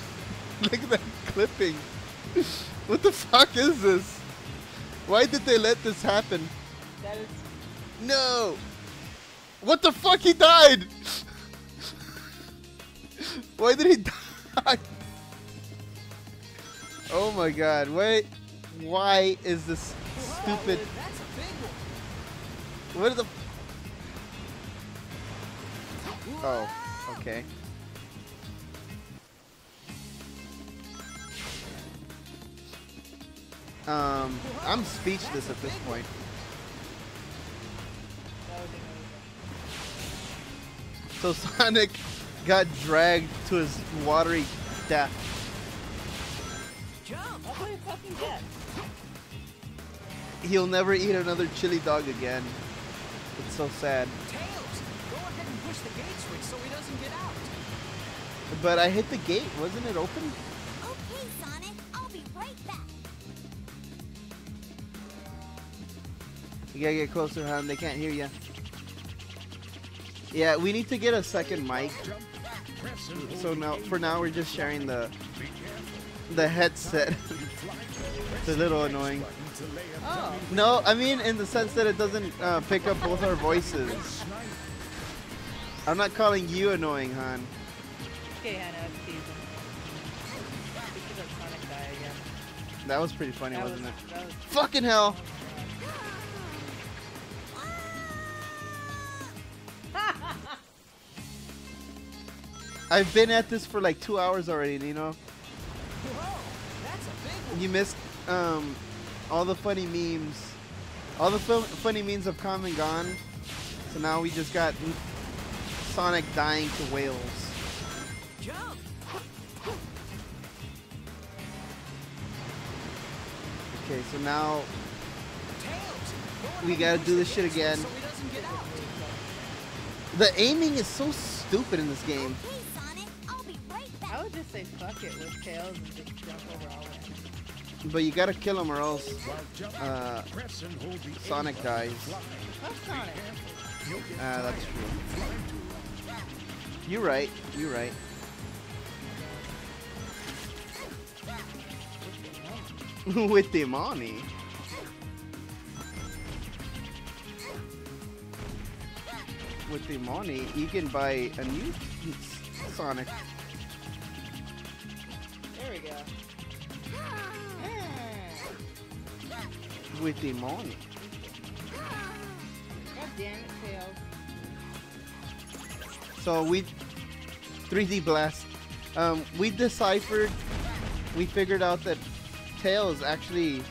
Look at that clipping. what the fuck is this? Why did they let this happen? That is. No. What the fuck? He died. [laughs] Why did he die? Oh my god. Wait. Why is this stupid? That's a big one. What the? Oh, okay. Um, I'm speechless at this point. That was amazing. So [laughs] Sonic got dragged to his watery death. Jump. That's what fucking death. He'll never eat another chili dog again. It's so sad. Tails. Go ahead and push the gate switch so he doesn't get out. But I hit the gate. Wasn't it open? Okay, Sonic, I'll be right back. You gotta get closer, hon. They can't hear you. Yeah, we need to get a second mic. Jump, press and hold So now, for now, we're just sharing the the headset. [laughs] It's a little annoying. Button to lay a Oh. No, I mean in the sense that it doesn't uh, pick up both our voices. Snipe. I'm not calling you annoying, hon. Okay, Hannah, I'm teasing. We should Sonic die again. That was pretty funny, That was, wasn't it? that was Fucking hell! [laughs] I've been at this for like two hours already, Nino. Whoa. That's a big one. You missed um, all the funny memes. All the funny memes have come and gone. So now we just got n- Sonic dying to whales. Jump. Okay, so now We gotta do this the shit again. So he doesn't get out. the aiming is so stupid in this game. I'll be right back. I would just say fuck it with Tails and just jump over all in. But you gotta kill him or else uh, press and hold the A Sonic dies. Fuck Sonic. Ah, that's true. Fly too long. You're right. You're right. [laughs] With the money. With the money, you can buy a new Sonic. There we go. With the money. God damn it, Tails. So we 3D blast. Um, we deciphered. We figured out that Tails actually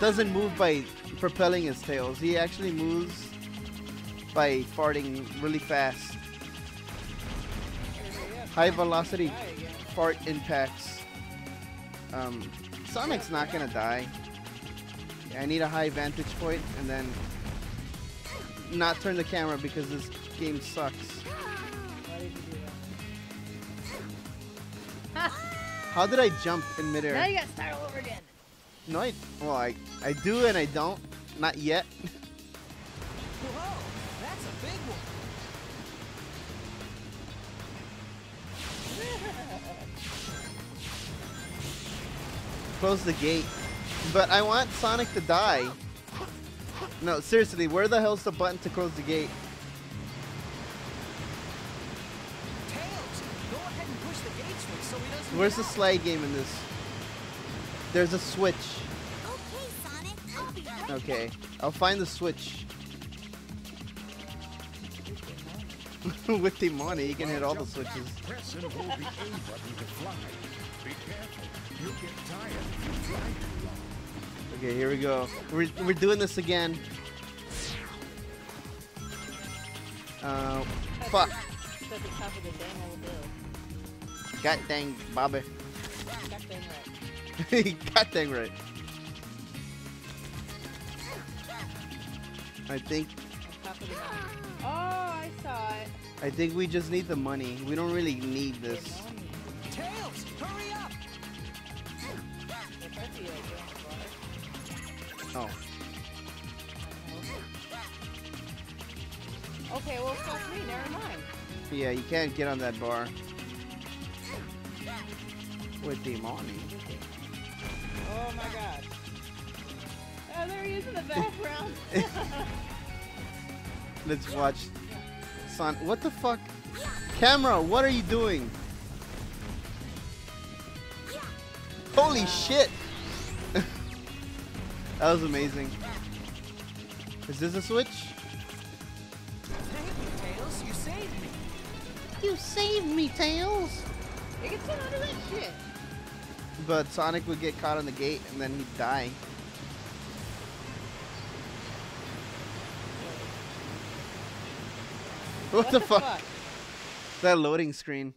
doesn't move by propelling his tails. He actually moves by farting really fast. High velocity fart impacts. Um, Sonic's not gonna die. I need a high vantage point and then not turn the camera because this game sucks. [laughs] How did I jump in midair? Now you gotta start all over again. No, I, well, I, I do and I don't. Not yet. [laughs] Whoa. That's a big one. [laughs] Close the gate. But I want Sonic to die. No, seriously, where the hell's the button to close the gate? Where's the slide game in this? There's a switch. Okay, Sonic, I'll be right Okay, I'll find the switch. [laughs] With the money, you can hit all the switches. Press and hold the A button to fly. Be careful. You'll get tired if you fly too long. Okay, here we go. We're, we're doing this again. Uh, fuck. God dang, Bobby. God dang right. [laughs] God dang right. I think On top of the mountain. Oh, I saw it. I think we just need the money. We don't really need this. Tails. Hurry up. If I see it, I go in the water. Oh. Okay, well, fuck me. Never mind. Yeah, you can't get on that bar. With money. Oh my god. Oh, there he is in the background. [laughs] Let's watch. Son, what the fuck? Camera, what are you doing? Holy shit! [laughs] that was amazing. Is this a switch? Thank you, Tails. You saved me. You saved me, Tails! you can that shit. But Sonic would get caught on the gate and then he'd die. What, the, fuck? That loading screen.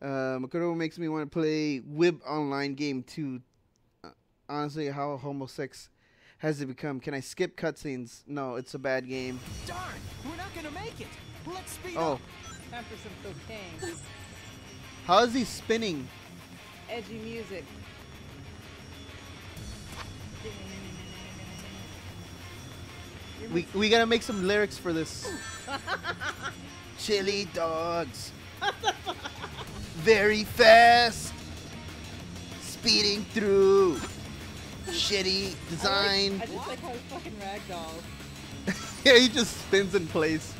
Uh, Makoto makes me want to play Wib Online Game 2. Uh, honestly, how Homo 6 has it become? Can I skip cutscenes? No, it's a bad game. Darn, we're not gonna make it. Let's speed Oh, up. Time for some cocaine. [laughs] how is he spinning? Edgy music. We, we gotta make some lyrics for this. [laughs] Chili dogs. Very fast. Speeding through. Shitty design. I just like how he fucking ragdoll. [laughs] yeah, he just spins in place.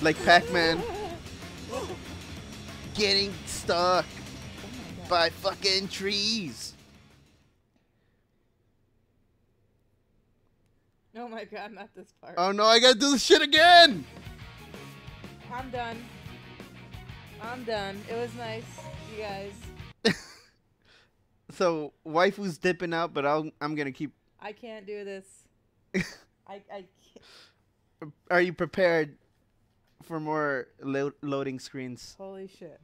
Like Pac-Man. [laughs] Getting stuck by fucking trees. Oh my god, not this part. Oh no, I gotta do this shit again! I'm done. I'm done. It was nice, you guys. [laughs] So, waifu's dipping out, but I'll, I'm gonna keep. I can't do this. [laughs] I, I can't. Are you prepared for more lo- loading screens? Holy shit.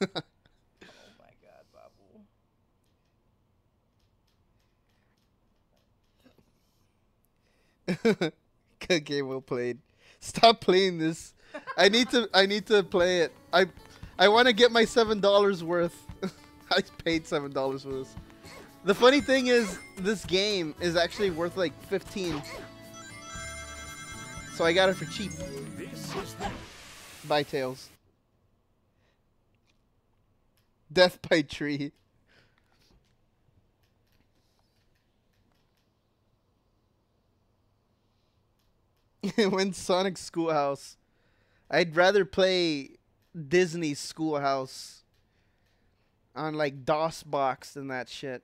[laughs] oh my god, Babu. [laughs] Good game, well played. Stop playing this. I need to. I need to play it. I, I want to get my seven dollars worth. [laughs] I paid seven dollars for this. The funny thing is, this game is actually worth like fifteen. So I got it for cheap. This is the By Tails. Death by tree. [laughs] when Sonic Schoolhouse. I'd rather play Disney Schoolhouse on like DOS box than that shit.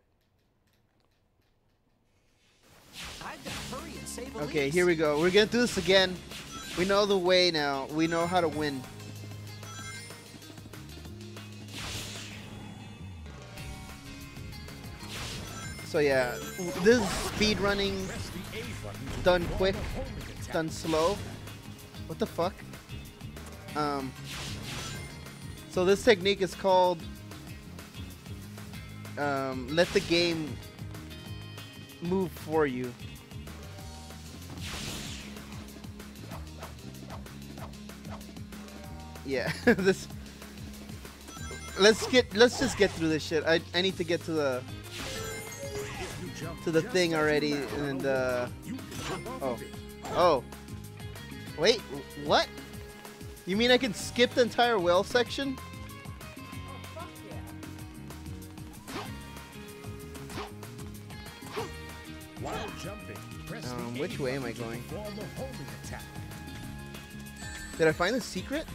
And Okay, here we go. We're gonna do this again. We know the way now. We know how to win. So yeah, this is speed running done quick, done slow. What the fuck? Um. So this technique is called um, let the game move for you. Yeah, [laughs] this. Let's get. Let's just get through this shit. I I need to get to the to the thing already, and uh. Oh. Oh. Wait, what? You mean I can skip the entire whale section? Um, which way am I going? perform a homing attack. Did I find the secret?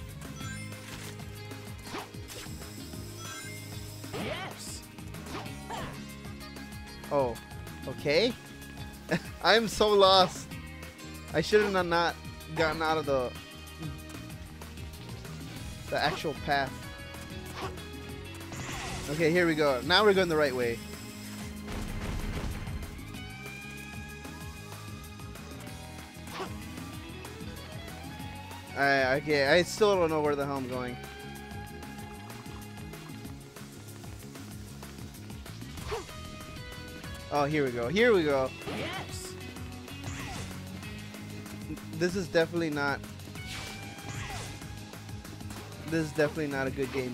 Yes. Oh, okay. [laughs] I'm so lost. I should have not gotten out of the the actual path. Okay, here we go. Now we're going the right way. I, okay, I still don't know where the hell I'm going. Oh, here we go. Here we go. Yes. This is definitely not. This is definitely not a good game.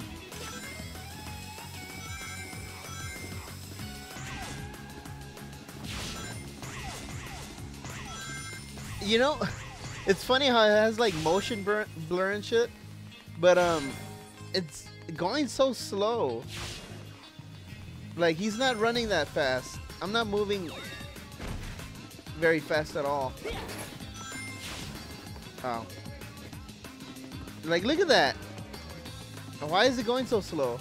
You know. [laughs] it's funny how it has like motion blur, blur and shit, but um, it's going so slow. Like he's not running that fast. I'm not moving very fast at all. Oh. Like look at that. Why is it going so slow?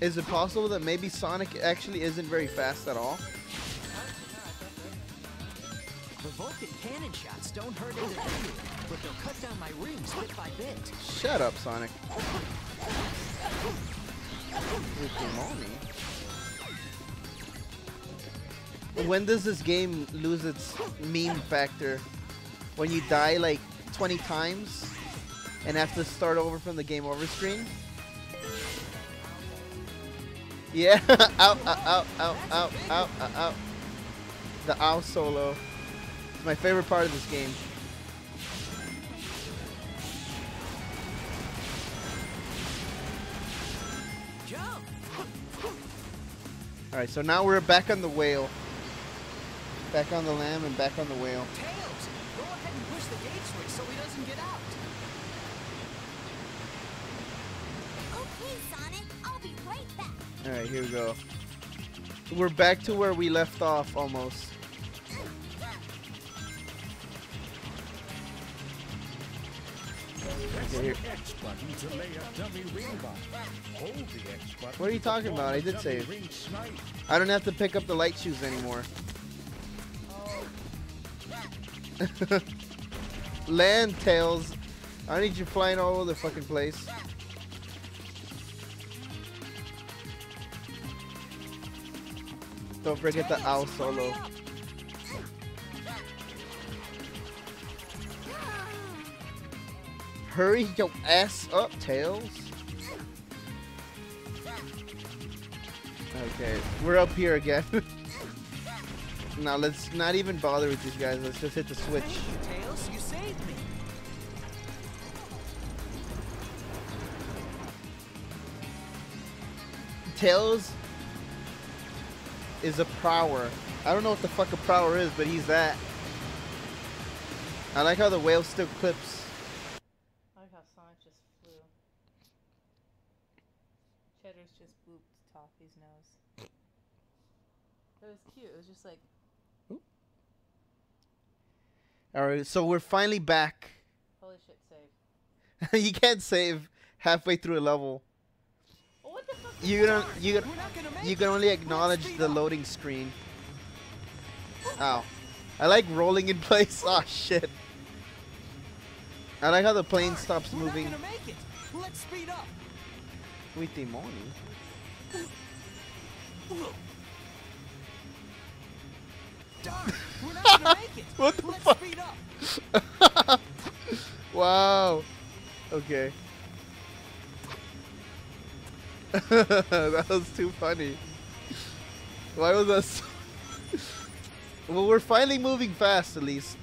Is it possible that maybe Sonic actually isn't very fast at all? The Vulcan cannon shots don't hurt individually, but they'll cut down my rings bit by bit. Shut up, Sonic. When does this game lose its meme factor? When you die like 20 times and have to start over from the game over screen? Yeah, [laughs] out, out, out, out, out, out, out. The owl solo. It's my favorite part of this game. Alright, so now we're back on the whale. Back on the lamb and back on the whale. Tails! Go ahead and push the gate switch so he doesn't get out. Okay, Sonic, I'll be right back. Alright, here we go. We're back to where we left off almost. Button. What are you talking about? I did save. I don't have to pick up the light shoes anymore. [laughs] Land tails. I need you flying all over the fucking place. Don't forget the owl solo. Hurry your ass up, Tails. Okay, we're up here again. [laughs] now let's not even bother with these guys. Let's just hit the switch. Tails. You saved me. Tails is a prower. I don't know what the fuck a prower is, but he's that. I like how the whale still clips. I like how Sonic just flew. Cheddar's just booped Toffee's nose. It was cute. It was just like, Alright, so we're finally back. holy shit, save. [laughs] you can't save halfway through a level. What the fuck? You don't. that? You can. We're gonna You can only acknowledge speed the up. loading screen. Ow. I like rolling in place. [laughs] Oh shit. I like how the plane stops moving. not gonna make it. Let's speed up. With the money. Darn, we're not gonna make it. [laughs] What the Let's fuck? speed up. [laughs] wow. Okay. [laughs] that was too funny. Why was that so Well, we're finally moving fast at least.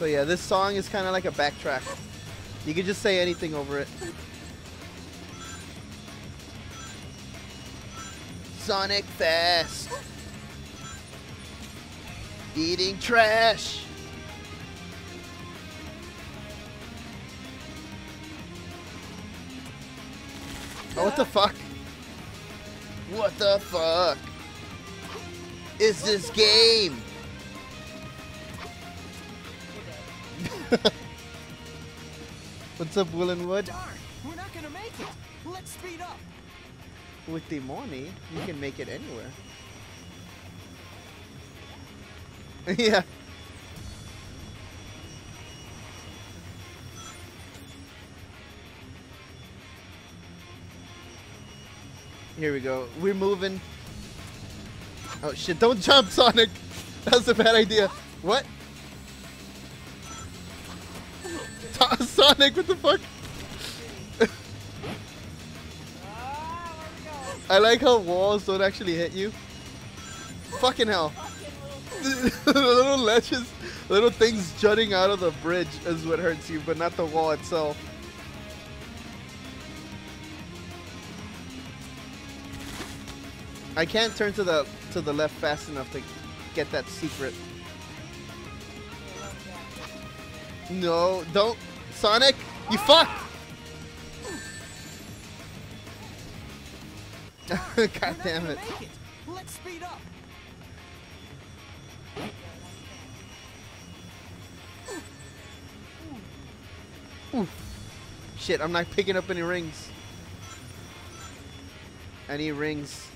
So yeah, this song is kind of like a backtrack. You can just say anything over it. Sonic Fast. Eating trash. Oh, what the fuck? What the fuck? Is this game? [laughs] What's up, Willenwood? Darn, we're not gonna make it. Let's speed up. With the money, you can make it anywhere. [laughs] yeah. Here we go. We're moving. Oh shit, don't jump, Sonic! [laughs] That's a bad idea. What? Sonic, what the fuck? I like how walls don't actually hit you. Fucking hell. [laughs] little ledges, little things jutting out of the bridge is what hurts you, but not the wall itself. I can't turn to the to the left fast enough to get that secret. No, don't Sonic. You fuck. [laughs] God damn it. not gonna make it. Let's speed up. Shit, I'm not picking up any rings. I need rings.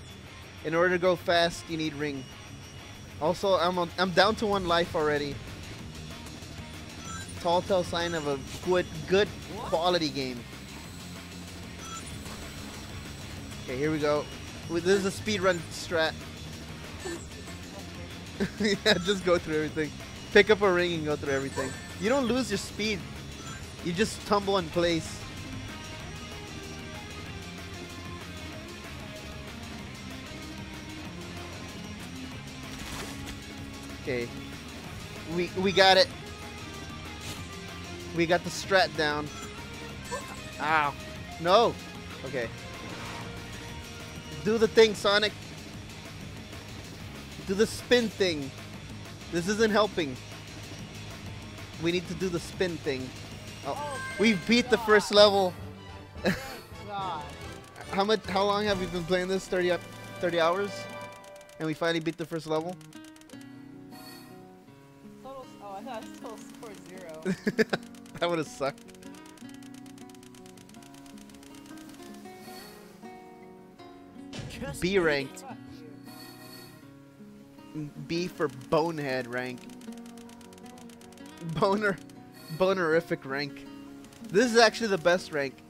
In order to go fast, you need ring. Also, I'm on, I'm down to one life already. Tall tell sign of a good good quality game. Okay, here we go. This is a speed run strat. [laughs] yeah, just go through everything. Pick up a ring and go through everything. You don't lose your speed. You just tumble in place. Okay. We we got it. We got the strat down. Ow. No. Okay. Do the thing, Sonic. Do the spin thing. This isn't helping. We need to do the spin thing. Oh, we beat the first level. God. [laughs] How much? How long have we been playing this? 30, 30 hours, and we finally beat the first level. Total. Oh, I thought it was total score zero. [laughs] that would have sucked. B ranked. B for bonehead rank. Boner, bonerific rank. This is actually the best rank. [laughs]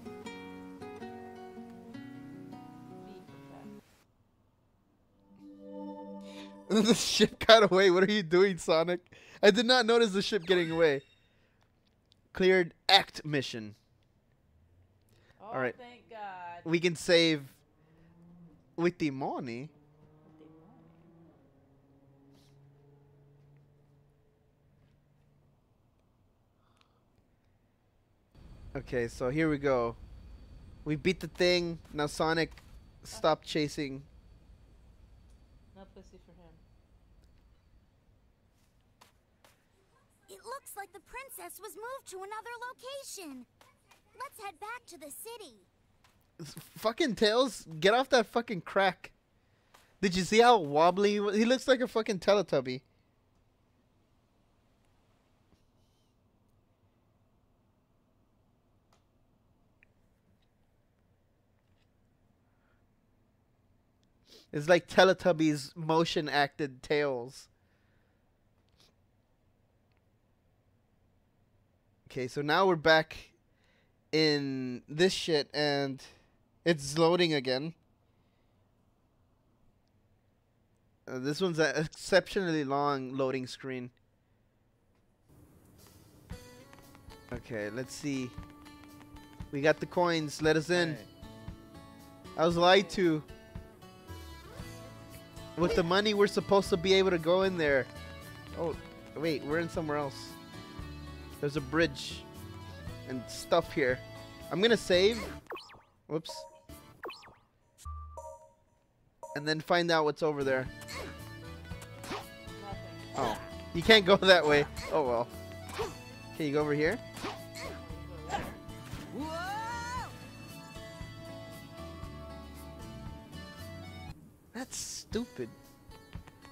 The ship got away. What are you doing, Sonic? I did not notice the ship getting away. Cleared act mission. Oh, Alright. thank God. We can save with the money. Okay, so here we go. We beat the thing. Now Sonic, stop chasing. No pussy for him. It looks like the princess was moved to another location. Let's head back to the city. Fucking Tails, get off that fucking crack. Did you see how wobbly he, he looks like a fucking Teletubby. It's like Teletubbies motion acted Tails. Okay, so now we're back in this shit and it's loading again. Uh, this one's an exceptionally long loading screen. Okay, let's see. We got the coins. Let us in. I was lied to. With the money, we're supposed to be able to go in there. Oh, wait, we're in somewhere else. There's a bridge and stuff here. I'm gonna save. Whoops. And then find out what's over there. Oh, you can't go [laughs] that way. Oh well. Can you go over here? Go there. Whoa! That's stupid.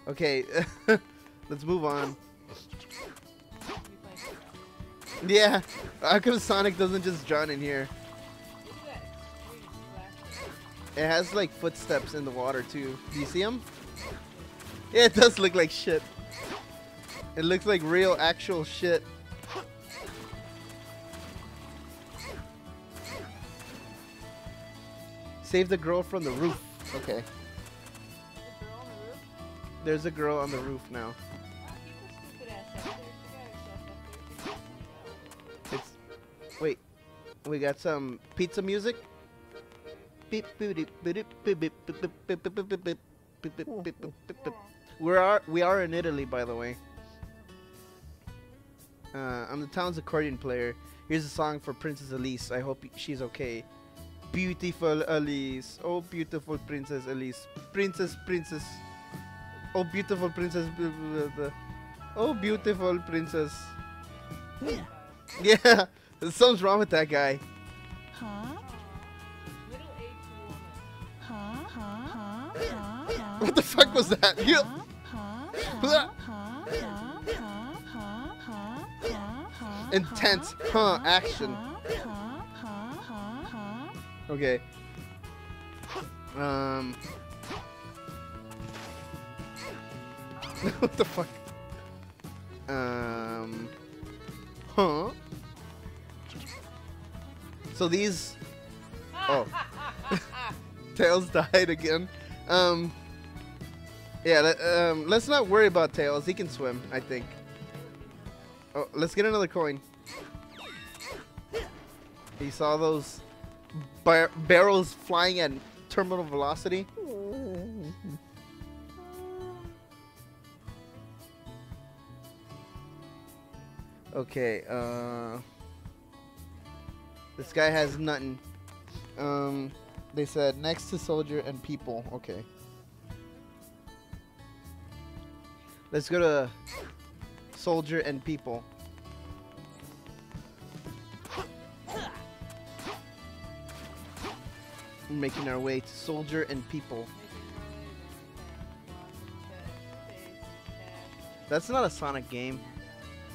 Okay, [laughs] let's move on. Yeah, how come Sonic doesn't just drown in here? It has like footsteps in the water too. Do you see them? Yeah, it does look like shit. It looks like real, actual shit. Save the girl from the roof. Okay, there's a girl on the roof now. We got some pizza music. Beep, boop, boop, boop, boop, boop, boop, boop, boop, boop, boop, boop, boop, boop, boop, boop, boop. We are we are in Italy, by the way. Uh, I'm the town's accordion player. Here's a song for Princess Elise. I hope she's okay. beautiful Elise. Oh, beautiful Princess Elise. Princess, Princess. Oh, beautiful Princess. Oh, beautiful Princess. Yeah, something's wrong with that guy. Middle-aged woman. What the fuck was that? You. Intense, huh? Action. Okay. Um. [laughs] what the fuck? Um. Huh? So these. Oh. [laughs] Tails died again. Um. Yeah. Um. Let's not worry about Tails. He can swim. I think. Oh, let's get another coin. He saw those bar- barrels flying at terminal velocity? Okay, uh This guy has nothing. Um they said next to soldier and people. Okay. Let's go to soldier and people. We're Making our way to soldier and people. That's not a Sonic game.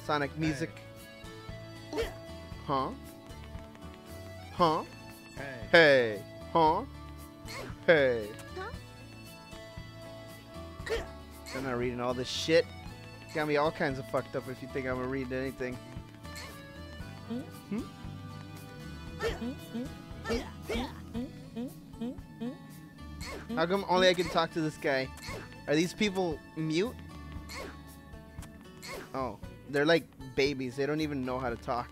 Sonic music. Huh? Huh? Hey. Hey. Huh? Hey. I'm not reading all this shit. Got me all kinds of fucked up if you think I'm gonna read anything. Hmm? How come only I can talk to this guy? Are these people mute? Oh, they're like babies. They don't even know how to talk.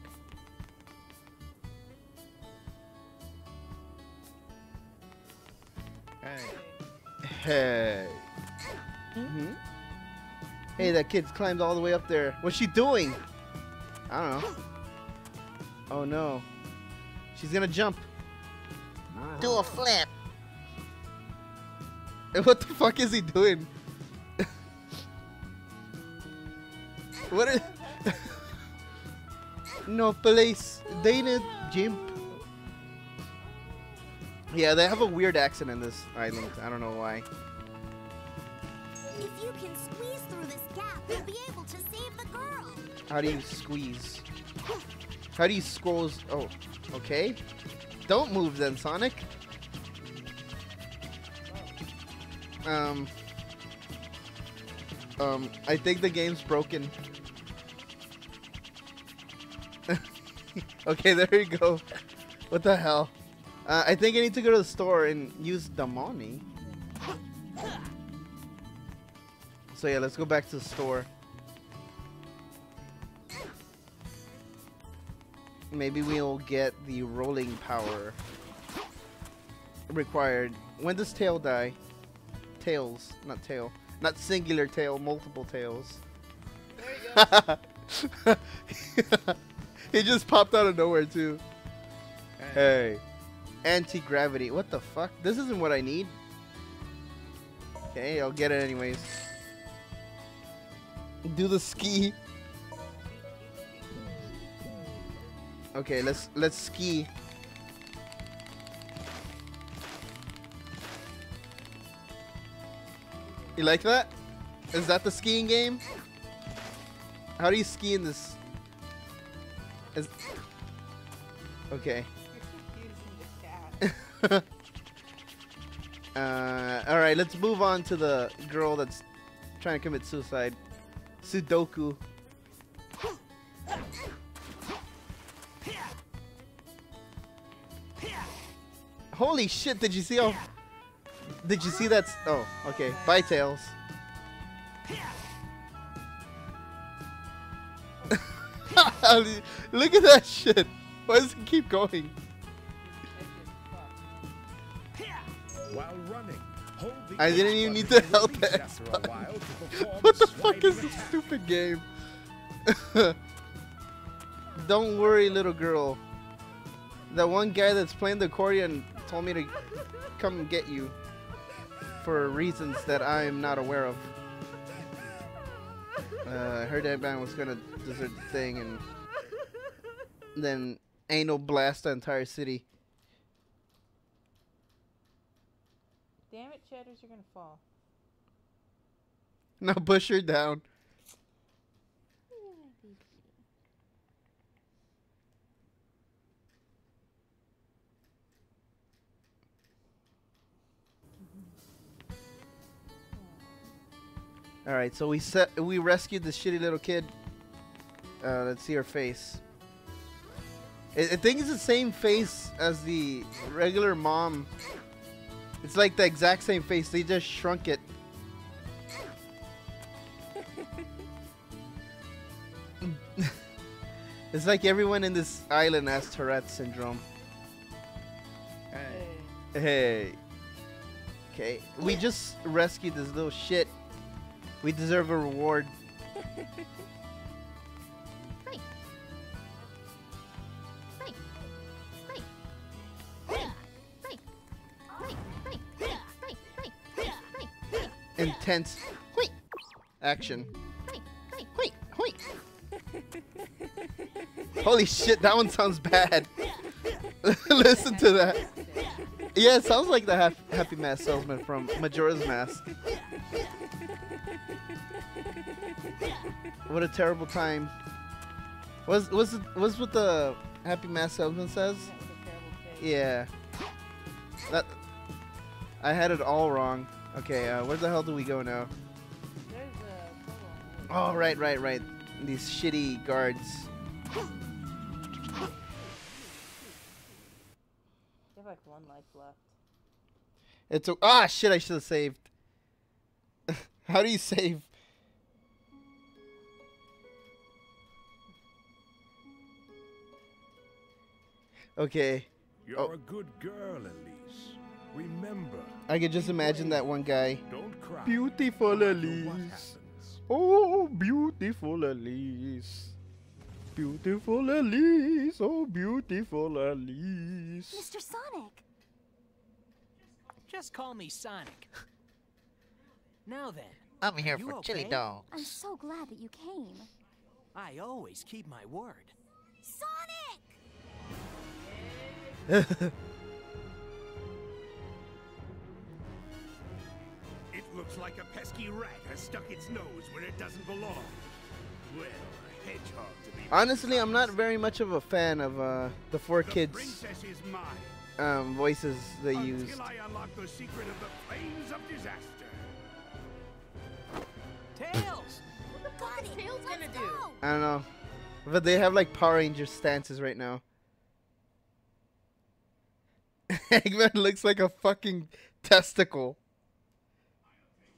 Hey. Hey. hmm Hey, that kid's climbed all the way up there. What's she doing? I don't know. Oh no. She's gonna jump. Do a flip. [laughs] What the fuck is he doing? [laughs] what is... [laughs] no place. Dana jump. Yeah, they have a weird accent in this island. I don't know why. If you can squeeze through this gap, you'll be able to save the girl. How do you squeeze? How do you scroll? Oh, okay. Don't move then, Sonic. Um. Um, I think the game's broken. [laughs] okay, there you go. What the hell? Uh, I think I need to go to the store and use the money. So yeah, let's go back to the store. Maybe we'll get the rolling power required. When does tail die? Tails, not tail. Not singular tail, multiple tails. There you go. [laughs] he just popped out of nowhere too. Hey. Hey. Anti-gravity. What the fuck? This isn't what I need. Okay, I'll get it anyways. Do the ski. Okay, let's let's ski. You like that? Is that the skiing game? How do you ski in this? Is okay. [laughs] Uh, all right, let's move on to the girl that's trying to commit suicide. Sudoku. Holy shit! Did you see how? Did you see that? Oh, okay. Bye, tails. [laughs] Look at that shit. Why does it keep going? While running, I didn't even need to help release that after a button. while to [laughs] perform What the fuck is this attack. stupid game? [laughs] Don't worry, little girl. That one guy that's playing the accordion told me to come get you for reasons that I'm not aware of. Uh, I heard that man was gonna desert the thing and then anal blast the entire city. Damn it, Cheddars, you're gonna fall. Now push her down. All right, so we set we rescued this shitty little kid. Uh, let's see her face. I, I think it's the same face as the regular mom. It's like the exact same face. They just shrunk it. [laughs] it's like everyone in this island has Tourette syndrome. Hey. Hey. Okay, we just rescued this little shit. We deserve a reward. [laughs] Intense action. Holy shit, that one sounds bad. [laughs] Listen to that. Yeah, it sounds like the hap- Happy Mask salesman from Majora's Mask. What a terrible time. Was was it was what the Happy Mask salesman says? That was a terrible face. Yeah. That I had it all wrong. Okay, uh, where the hell do we go now? There's a photo Oh, right, right, right. These shitty guards. You have like one life left. It's a ah shit. I should have saved. [laughs] How do you save? Okay, You're Oh. a good girl, Elise. Remember, I could just imagine that one guy. don't cry. Beautiful no matter what Elise. Oh, beautiful Elise. Beautiful Elise. Oh, beautiful Elise. Mr. Sonic. Just call me Sonic. Now then, I'm here You for chili okay? dog. I'm so glad that you came. I always keep my word. Sonic! [laughs] looks like a pesky rat has stuck its nose where it doesn't belong. Well, a hedgehog to be Honestly, I'm not very much of a fan of uh, the four The kids princess is mine. um, voices they until used. I unlock the secret of the flames of disaster. Tails! Got it! Tails gonna do? I don't know, but they have like Power Ranger stances right now. [laughs] Eggman looks like a fucking testicle.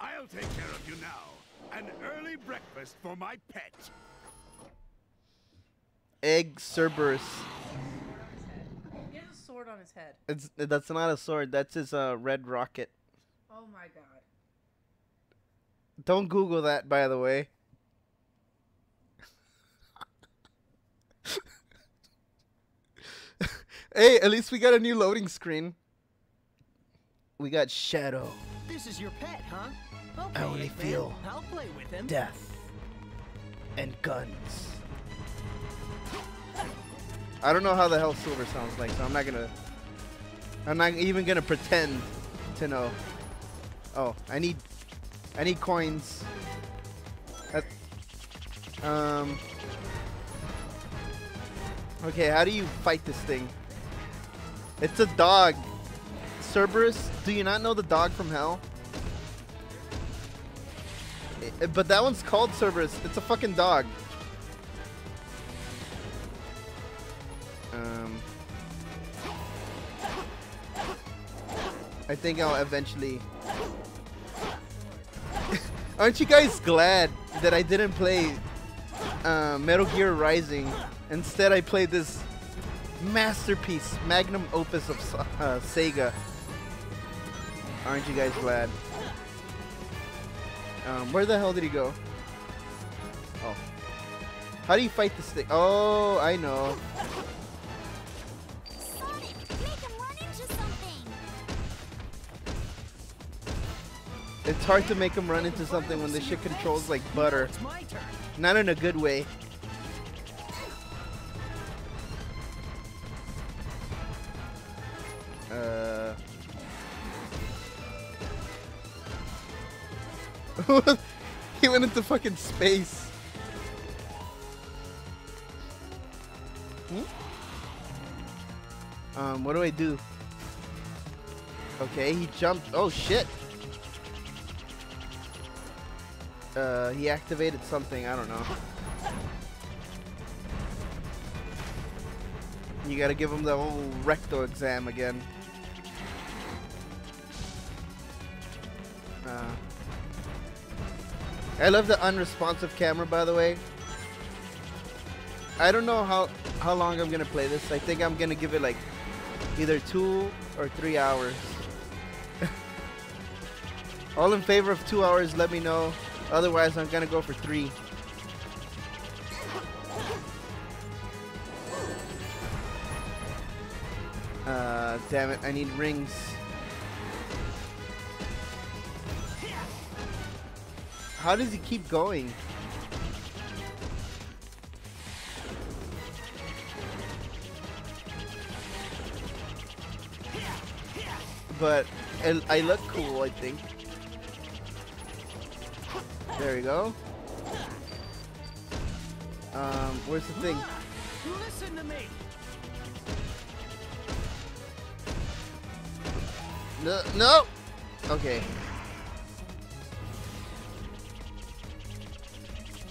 I'll take care of you now. An early breakfast for my pet. Egg Cerberus. He has a sword on his head. It's that's not a sword. That's his uh, red rocket. Oh my god. Don't Google that, by the way. [laughs] hey, at least we got a new loading screen. We got Shadow, This is your pet, huh? Okay, I only feel I'll play with him. Death, and Guns. I don't know how the hell Silver sounds like, so I'm not gonna. I'm not even gonna pretend to know. Oh, I need, I need coins. That, um. Okay, how do you fight this thing? It's a dog. Cerberus, do you not know the dog from hell? But that one's called Cerberus. It's a fucking dog. Um, I think I'll eventually. [laughs] Aren't you guys glad that I didn't play uh, Metal Gear Rising? Instead, I played this masterpiece, magnum opus of uh, Sega. Aren't you guys glad? Um, where the hell did he go? Oh. How do you fight this thing? Oh, I know. It's hard to make him run into something when this shit controls like butter. Not in a good way. Uh... [laughs] he went into fucking space. Hmm? Um, what do I do? Okay, he jumped. Oh shit. Uh, he activated something. I don't know. You gotta give him the whole recto exam again. Uh, I love the unresponsive camera, by the way. I don't know how how long I'm gonna play this. I think I'm gonna give it like either two or three hours. [laughs] All in favor of two hours, let me know. Otherwise, I'm gonna go for three. Uh, damn it, I need rings. How does he keep going? But I, I look cool, I think. There we go. Um, where's the thing? Listen to me. No, no. Okay.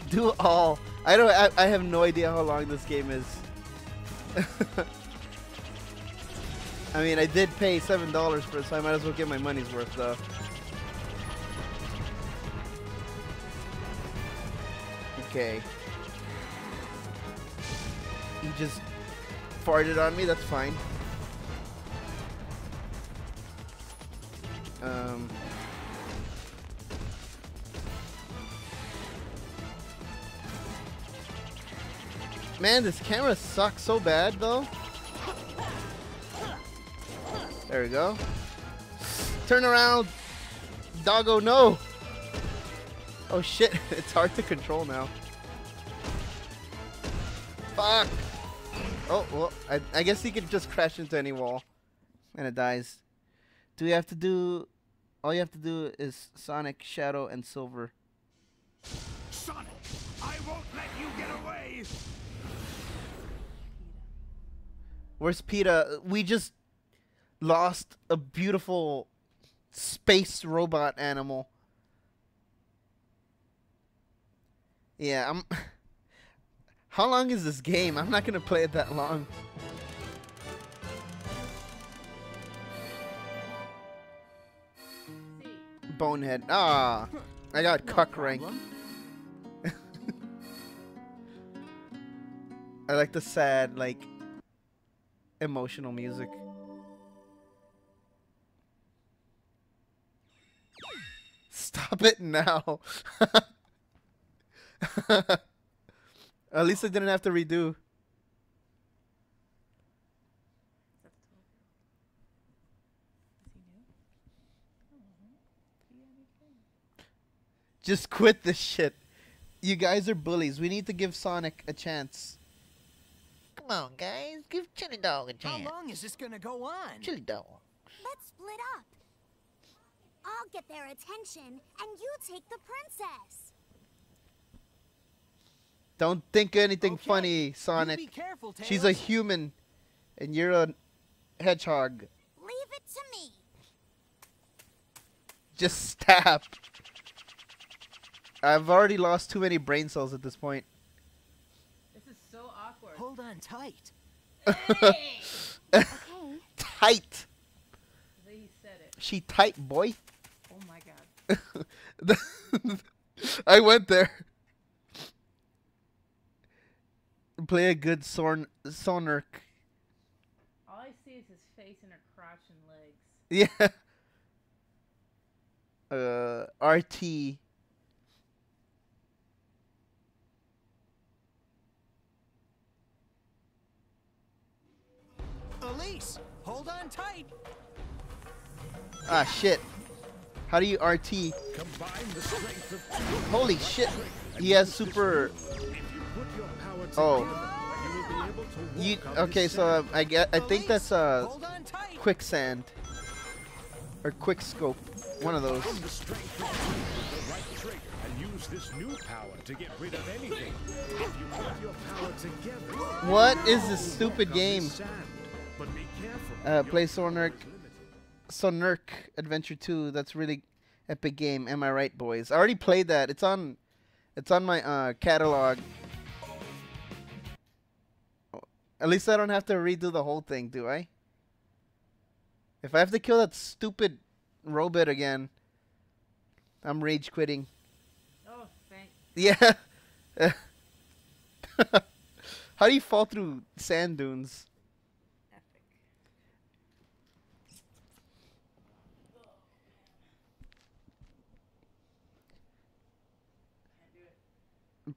Do all. I don't. I, I have no idea how long this game is. [laughs] I mean, I did pay seven dollars for it, so I might as well get my money's worth, though. Okay. He just farted on me. That's fine. Man, this camera sucks so bad, though. There we go. Turn around. Doggo, no. Oh shit, [laughs] it's hard to control now. Fuck. Oh, well, I, I guess he could just crash into any wall. And it dies. Do we have to do... All you have to do is Sonic, Shadow, and Silver. Where's PETA? We just lost a beautiful space robot animal. Yeah, I'm... [laughs] How long is this game? I'm not gonna play it that long. Bonehead. Ah, I got No cuck rank. [laughs] I like the sad, like, emotional music. Stop it now. [laughs] At least I didn't have to redo. Just quit this shit. You guys are bullies. We need to give Sonic a chance. Come on, guys. Give Chili Dog a chance. How chance. long is this gonna go on? Chili Dog. Let's split up. I'll get their attention, and you take the princess. Don't think anything Okay, funny, Sonic. be careful, Tails. She's a human, and you're a hedgehog. Leave it to me. Just stab. I've already lost too many brain cells at this point. this is so awkward. Hold on tight. Okay. Tight. The way he said it. She tight, boy. Oh my god. [laughs] I went there. Play a good Sorn Sonark. All I see is his face and her crotch and legs. Yeah. [laughs] Uh, RT. Elise, hold on tight. Ah, shit. How do you RT? Combine the strength of two. Holy shit! He has super. If you put your power together, Oh. you will be able to You okay? So uh. I get. I think that's uh Hold on tight. quicksand or quick scope. One of those. Combine the strength of two with the right trigger and use this new power to get rid of anything. If you put your power together, What is this stupid game? Uh, play Sonark. Sonurk Adventure 2. That's really epic game. Am I right, boys? I already played that. It's on. It's on my uh, catalog. Oh, At least I don't have to redo the whole thing, do I? If I have to kill that stupid robot again, I'm rage quitting. Oh, thank. Yeah. [laughs] How do you fall through sand dunes? Epic.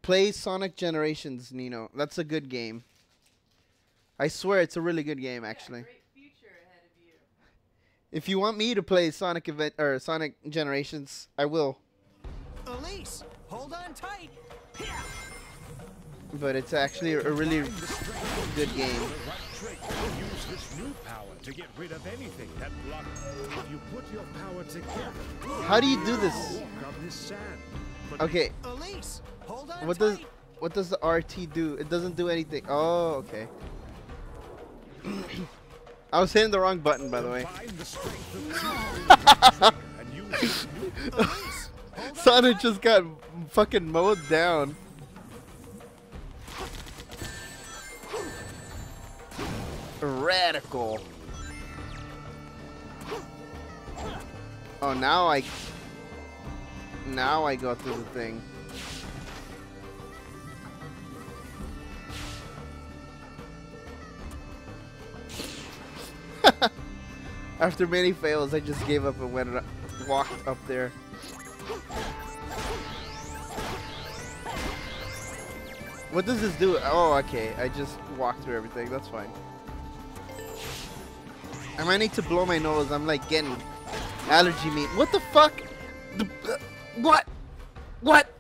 Play Sonic Generations, Nino. That's a good game. I swear it's a really good game, actually. Great future ahead of you. If you want me to play Sonic Event or Sonic Generations, I will. Elise, hold on tight. But it's actually a really Combine the strength of good game. with the right trigger and use this new power to get rid of anything that blocks. If you put your power together, How do you do this? Walk on this sand. But Okay, Elise, hold on what tight. does what does the RT do? It doesn't do anything. Oh, okay. [clears throat] I was hitting the wrong button, by the way. Combine the strength of two [laughs] with the right trigger and use [laughs] this new Elise, hold on Sonic just got fucking mowed down. Radical. Oh, now I. Now I go through the thing. [laughs] After many fails, I just gave up and went up, walked up there. What does this do? Oh, okay. I just walked through everything. That's fine. I might need to blow my nose. I'm like getting allergy meat. What the fuck? The, uh, what? What?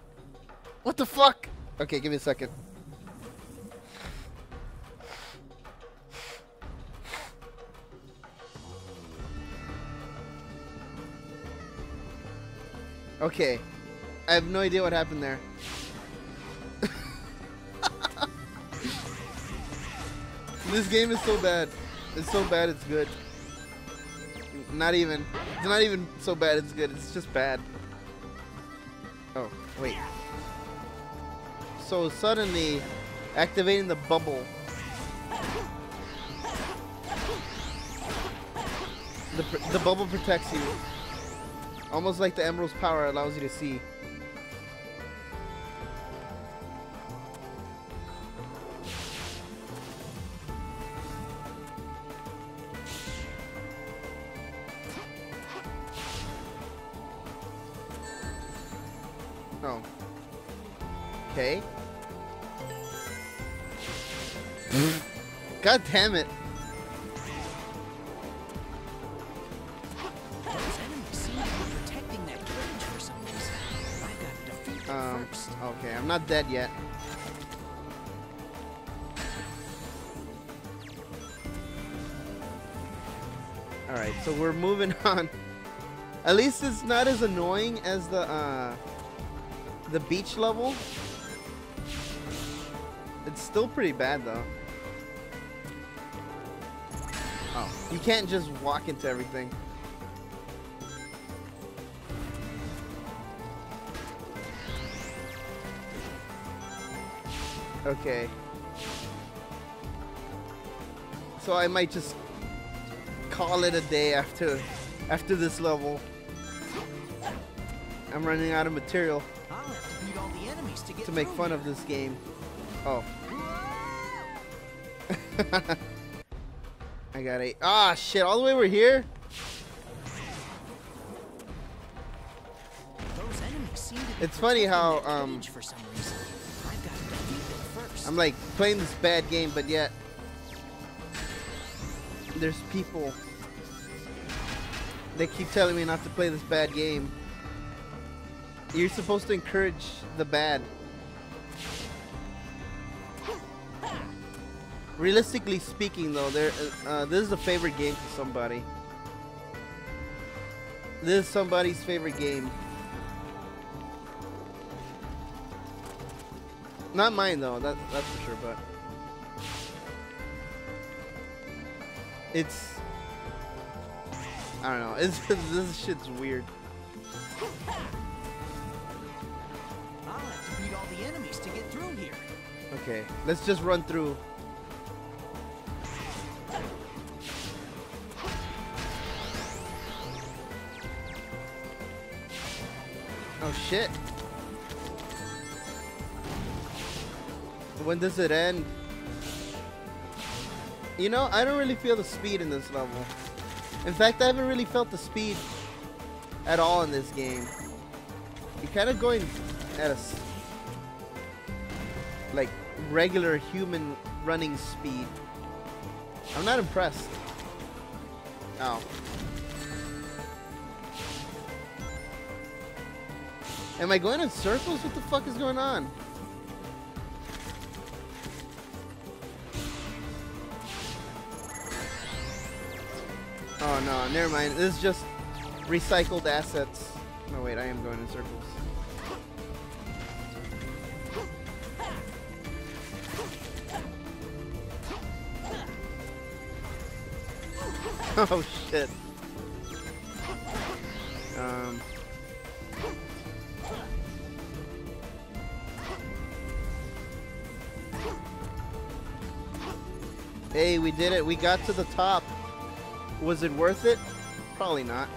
What the fuck? Okay, give me a second. Okay. I have no idea what happened there. [laughs] this game is so bad. It's so bad it's good. Not even. It's not even so bad it's good. It's just bad. Oh, wait. So suddenly activating the bubble. The, the bubble protects you. Almost like the Emerald's power allows you to see. Defeat it. Um, okay, I'm not dead yet. Alright, so we're moving [laughs] on. At least it's not as annoying as the, uh, the beach level. It's still pretty bad, though. You can't just walk into everything. Okay. So I might just call it a day after after this level. I'm running out of material to beat all the enemies to get to make fun of this game. Oh. [laughs] [laughs] I got eight. Ah, shit! All the way over here. Those enemies seem to It's funny how, um, for some reason. I've got to first. I'm, like playing this bad game, but yet there's people. they keep telling me not to play this bad game. You're supposed to encourage the bad. Realistically speaking, though, there uh, this is a favorite game for somebody. This is somebody's favorite game. Not mine though. That that's for sure. But it's I don't know. It's [laughs] this shit's weird. I'll have to beat all the enemies to get through here. Okay, let's just run through. Oh shit. When does it end? You know, I don't really feel the speed in this level. In fact, I haven't really felt the speed at all in this game. You're kind of going at a like regular human running speed. I'm not impressed. Oh. Am I going in circles? What the fuck is going on? Oh no, never mind. This is just recycled assets. No wait, I am going in circles. [laughs] oh shit. Um. Hey, we did it. We got to the top. Was it worth it? Probably not.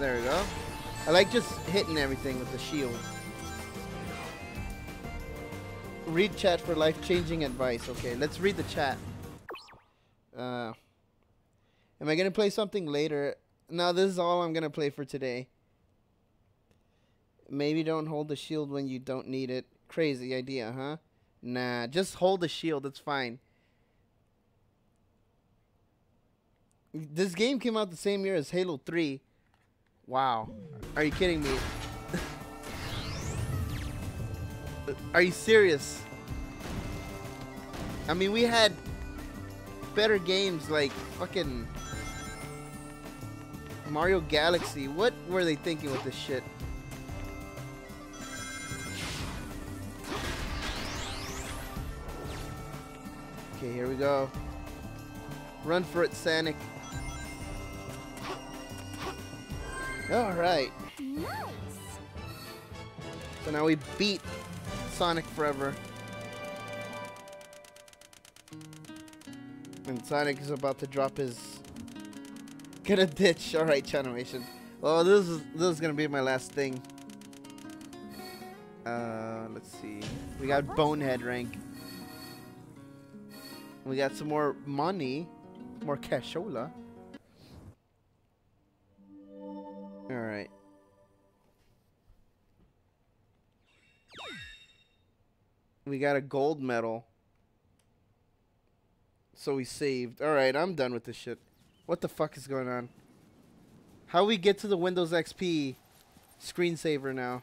There we go. I like just hitting everything with the shield. Read chat for life-changing advice. Okay, let's read the chat. Uh, am I gonna play something later? No, this is all I'm gonna play for today. Maybe don't hold the shield when you don't need it. Crazy idea, huh? Nah, just hold the shield. It's fine. This game came out the same year as Halo 3. Wow. Are you kidding me? [laughs] Are you serious? I mean, we had better games like fucking Mario Galaxy. What were they thinking with this shit? Okay, here we go. Run for it, Sonic. Alright. Nice. So now we beat Sonic Forever. And Sonic is about to drop his Get a ditch. Alright, Chanimation. Well this is this is gonna be my last thing. Uh let's see. We got Bonehead rank. We got some more money. More cashola. Alright. We got a gold medal. So we saved. Alright, I'm done with this shit. What the fuck is going on? How we get to the Windows XP screensaver now?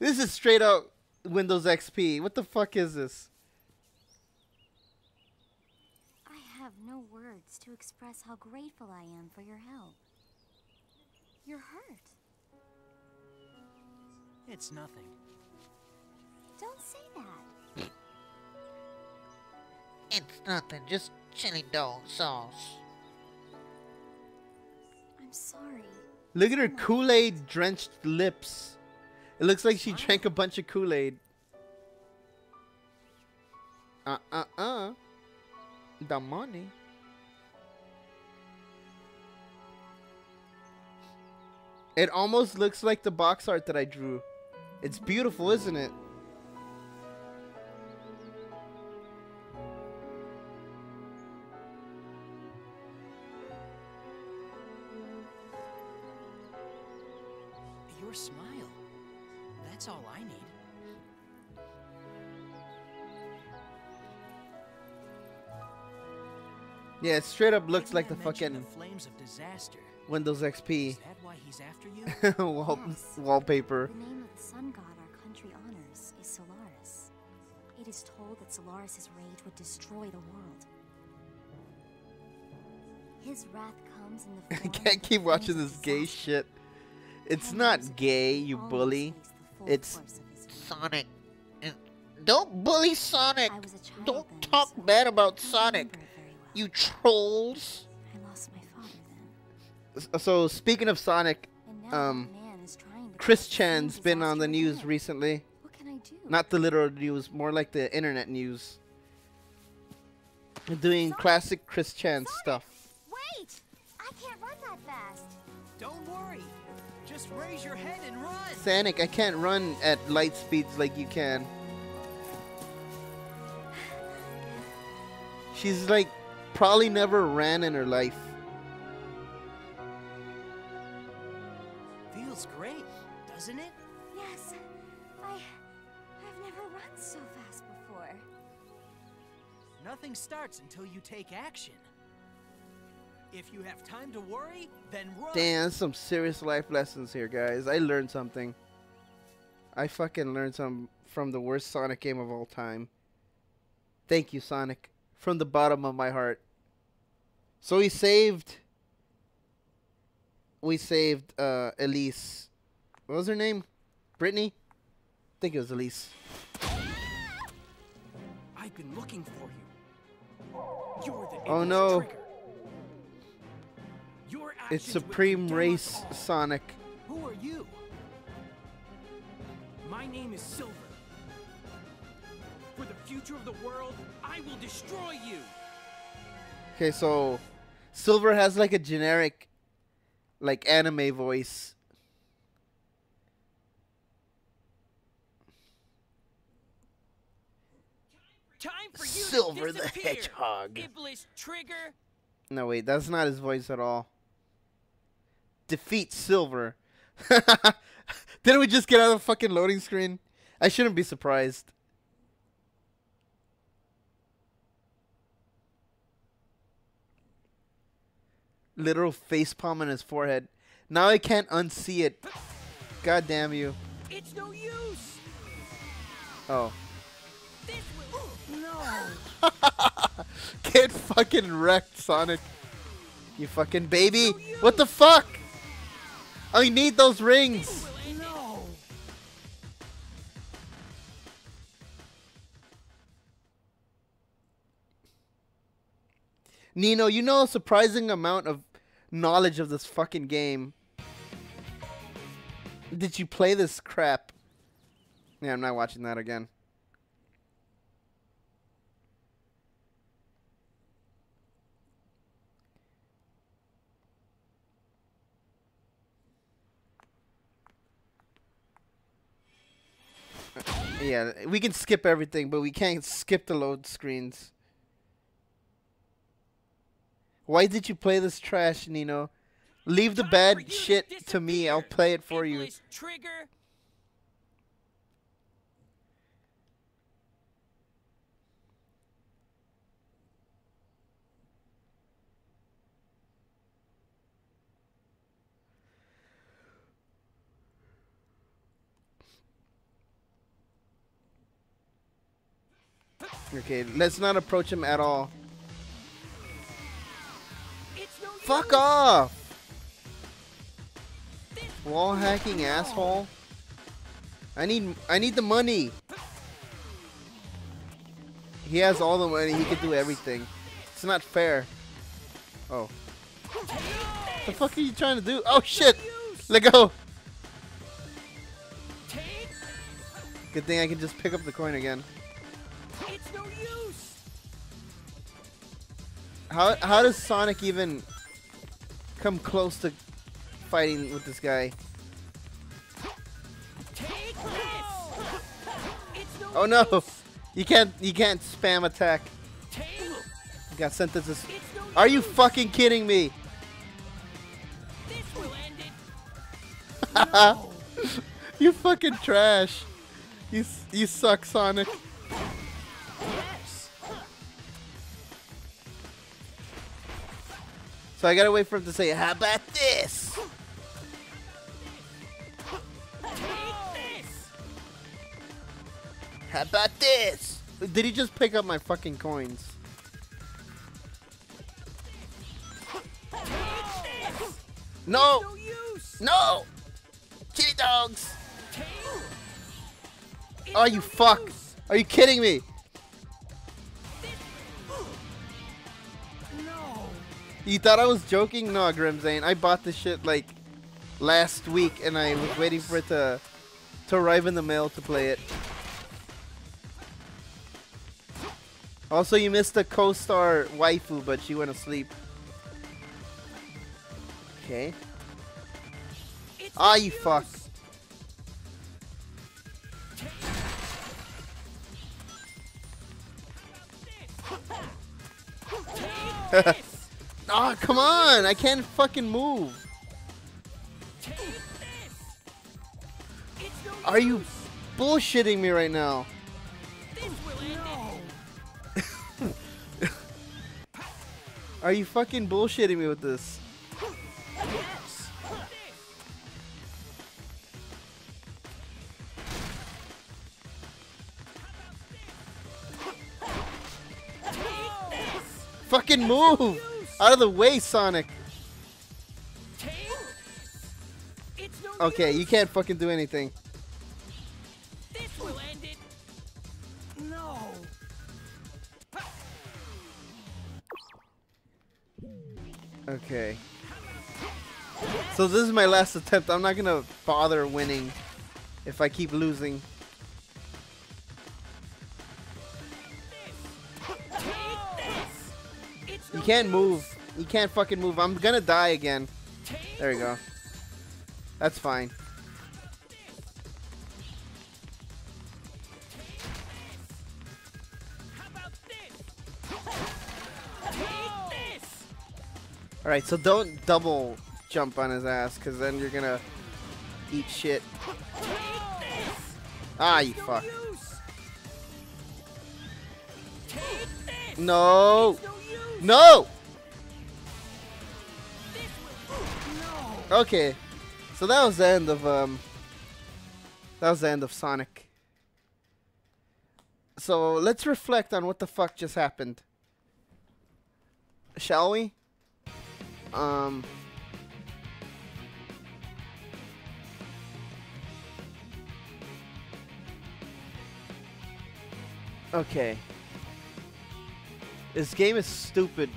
This is straight out Windows XP. What the fuck is this? I have no words to express how grateful I am for your help. You're hurt. It's nothing. Don't say that. It's nothing, just chili dog sauce. I'm sorry. Look at her Kool-Aid drenched lips. It looks like she drank a bunch of Kool-Aid. Uh uh uh. The money. It almost looks like the box art that I drew. It's beautiful, isn't it? Yeah, it straight up looks Didn't like the fucking the flames of disaster. Windows Is XP that why he's after you? [laughs] wall Yes. wallpaper. The name of the sun god our country honors is Solaris. It is told that Solaris's rage would destroy the world. His wrath comes in the [laughs] I can't of keep watching this of gay disaster. shit. It's Ten not gay, you bully. faced the full It's- force of his rage. Sonic. Don't bully Sonic. I was a child Don't talk so bad about I don't Sonic. You trolls. I lost my father then. So speaking of Sonic, And now that um, man is trying to Chris cause the same Chan's been on the news again. recently. What can I do? Not the literal news, more like the internet news. Doing classic Chris Chan stuff. Wait! I can't run that fast. Don't worry. Just raise your head and run. Sonic, I can't run at light speeds like you can. [sighs] She's like probably never ran in her life. Feels great, doesn't it? Yes. I I've never run so fast before. Nothing starts until you take action. If you have time to worry, then run. Damn, some serious life lessons here, guys. I learned something. I fucking learned some from the worst Sonic game of all time. Thank you, Sonic, from the bottom of my heart. So we saved. We saved uh, Elise. What was her name? Brittany. I think it was Elise. I've been looking for you. You're the Oh, no. It's Supreme Race. Sonic. Who are you? My name is Silver. For the future of the world, I will destroy you. Okay, so Silver has like a generic, like anime voice. Time for you Silver the Hedgehog. Iblis Trigger. No, wait, that's not his voice at all. Defeat Silver. [laughs] Didn't we just get out of the fucking loading screen? I shouldn't be surprised. Literal facepalm on his forehead. Now I can't unsee it. God damn you. It's no use. Oh. This will. No. [laughs] Get fucking wrecked, Sonic. You fucking baby. What the fuck? I need those rings. Nino, you know a surprising amount of knowledge of this fucking game. Did you play this crap? Yeah, I'm not watching that again. Uh, yeah, we can skip everything, but we can't skip the load screens. Why did you play this trash, Nino? Leave the Time for you bad shit to me. I'll play it for you. Trigger. Okay, let's not approach him at all. Fuck off! Wall hacking asshole. I need I need the money. He has all the money, he can do everything. It's not fair. Oh. What the fuck are you trying to do? Oh shit! Let go! Good thing I can just pick up the coin again. How how does Sonic even come close to fighting with this guy? Take this. No Oh no! You can't you can't spam attack. You got sent to this. It's no Are you fucking kidding me? This will end it. No. [laughs] You fucking trash. You you suck, Sonic. So I gotta wait for him to say, how about this? How about this? Did he just pick up my fucking coins? No! No! Chili dogs! Oh, you fuck! Are you kidding me? You thought I was joking? No, Grimzane. I bought this shit like last week and I was waiting for it to to arrive in the mail to play it. Also, you missed the co-star waifu, but she went asleep. Okay. Ah, you fuck. [laughs] oh, come on! I can't fucking move. Are you bullshitting me right now? [laughs] Are you fucking bullshitting me with this? Fucking move! Out of the way, Sonic! Okay, you can't fucking do anything. This will end it. No. Okay. So this is my last attempt. I'm not gonna bother winning if I keep losing. Can't move. You can't fucking move. I'm gonna die again. There we go. That's fine. Alright, so don't double jump on his ass, because then you're gonna eat shit. Ah, you fuck. No! No! Okay, so that was the end of, um, that was the end of Sonic. So let's reflect on what the fuck just happened. Shall we? Um. Okay. This game is stupid.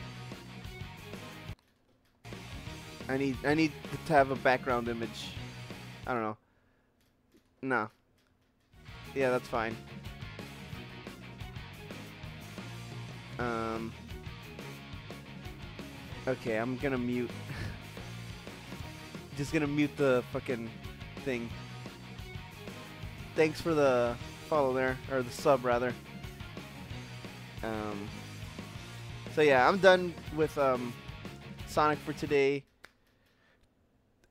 I need I need to have a background image. I don't know. Nah. Yeah, that's fine. Um Okay, I'm gonna mute. [laughs] Just gonna mute the fucking thing. Thanks for the follow there, or the sub rather. Um. So yeah, I'm done with um, Sonic for today.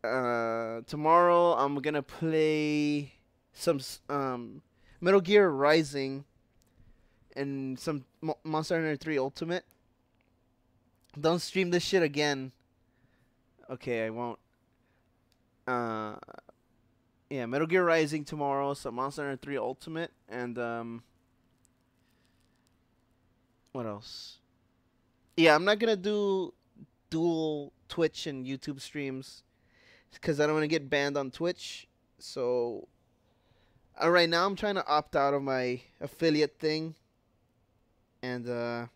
Uh, tomorrow I'm gonna play some um, Metal Gear Rising and some Mo- Monster Hunter 3 Ultimate. Don't stream this shit again. Okay, I won't. Uh, yeah, Metal Gear Rising tomorrow, some Monster Hunter 3 Ultimate, and um, what else? Yeah, I'm not gonna do dual Twitch and YouTube streams because I don't want to get banned on Twitch. So uh, right now, I'm trying to opt out of my affiliate thing, and uh,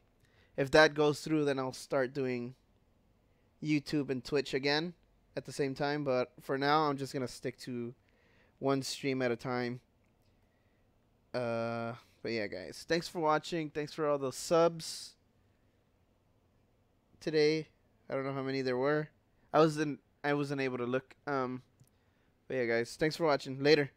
if that goes through, then I'll start doing YouTube and Twitch again at the same time. But for now, I'm just gonna stick to one stream at a time. Uh, but yeah, guys, thanks for watching. Thanks for all the subs today. I don't know how many there were. I wasn't I wasn't able to look. Um, but yeah, guys, thanks for watching. Later.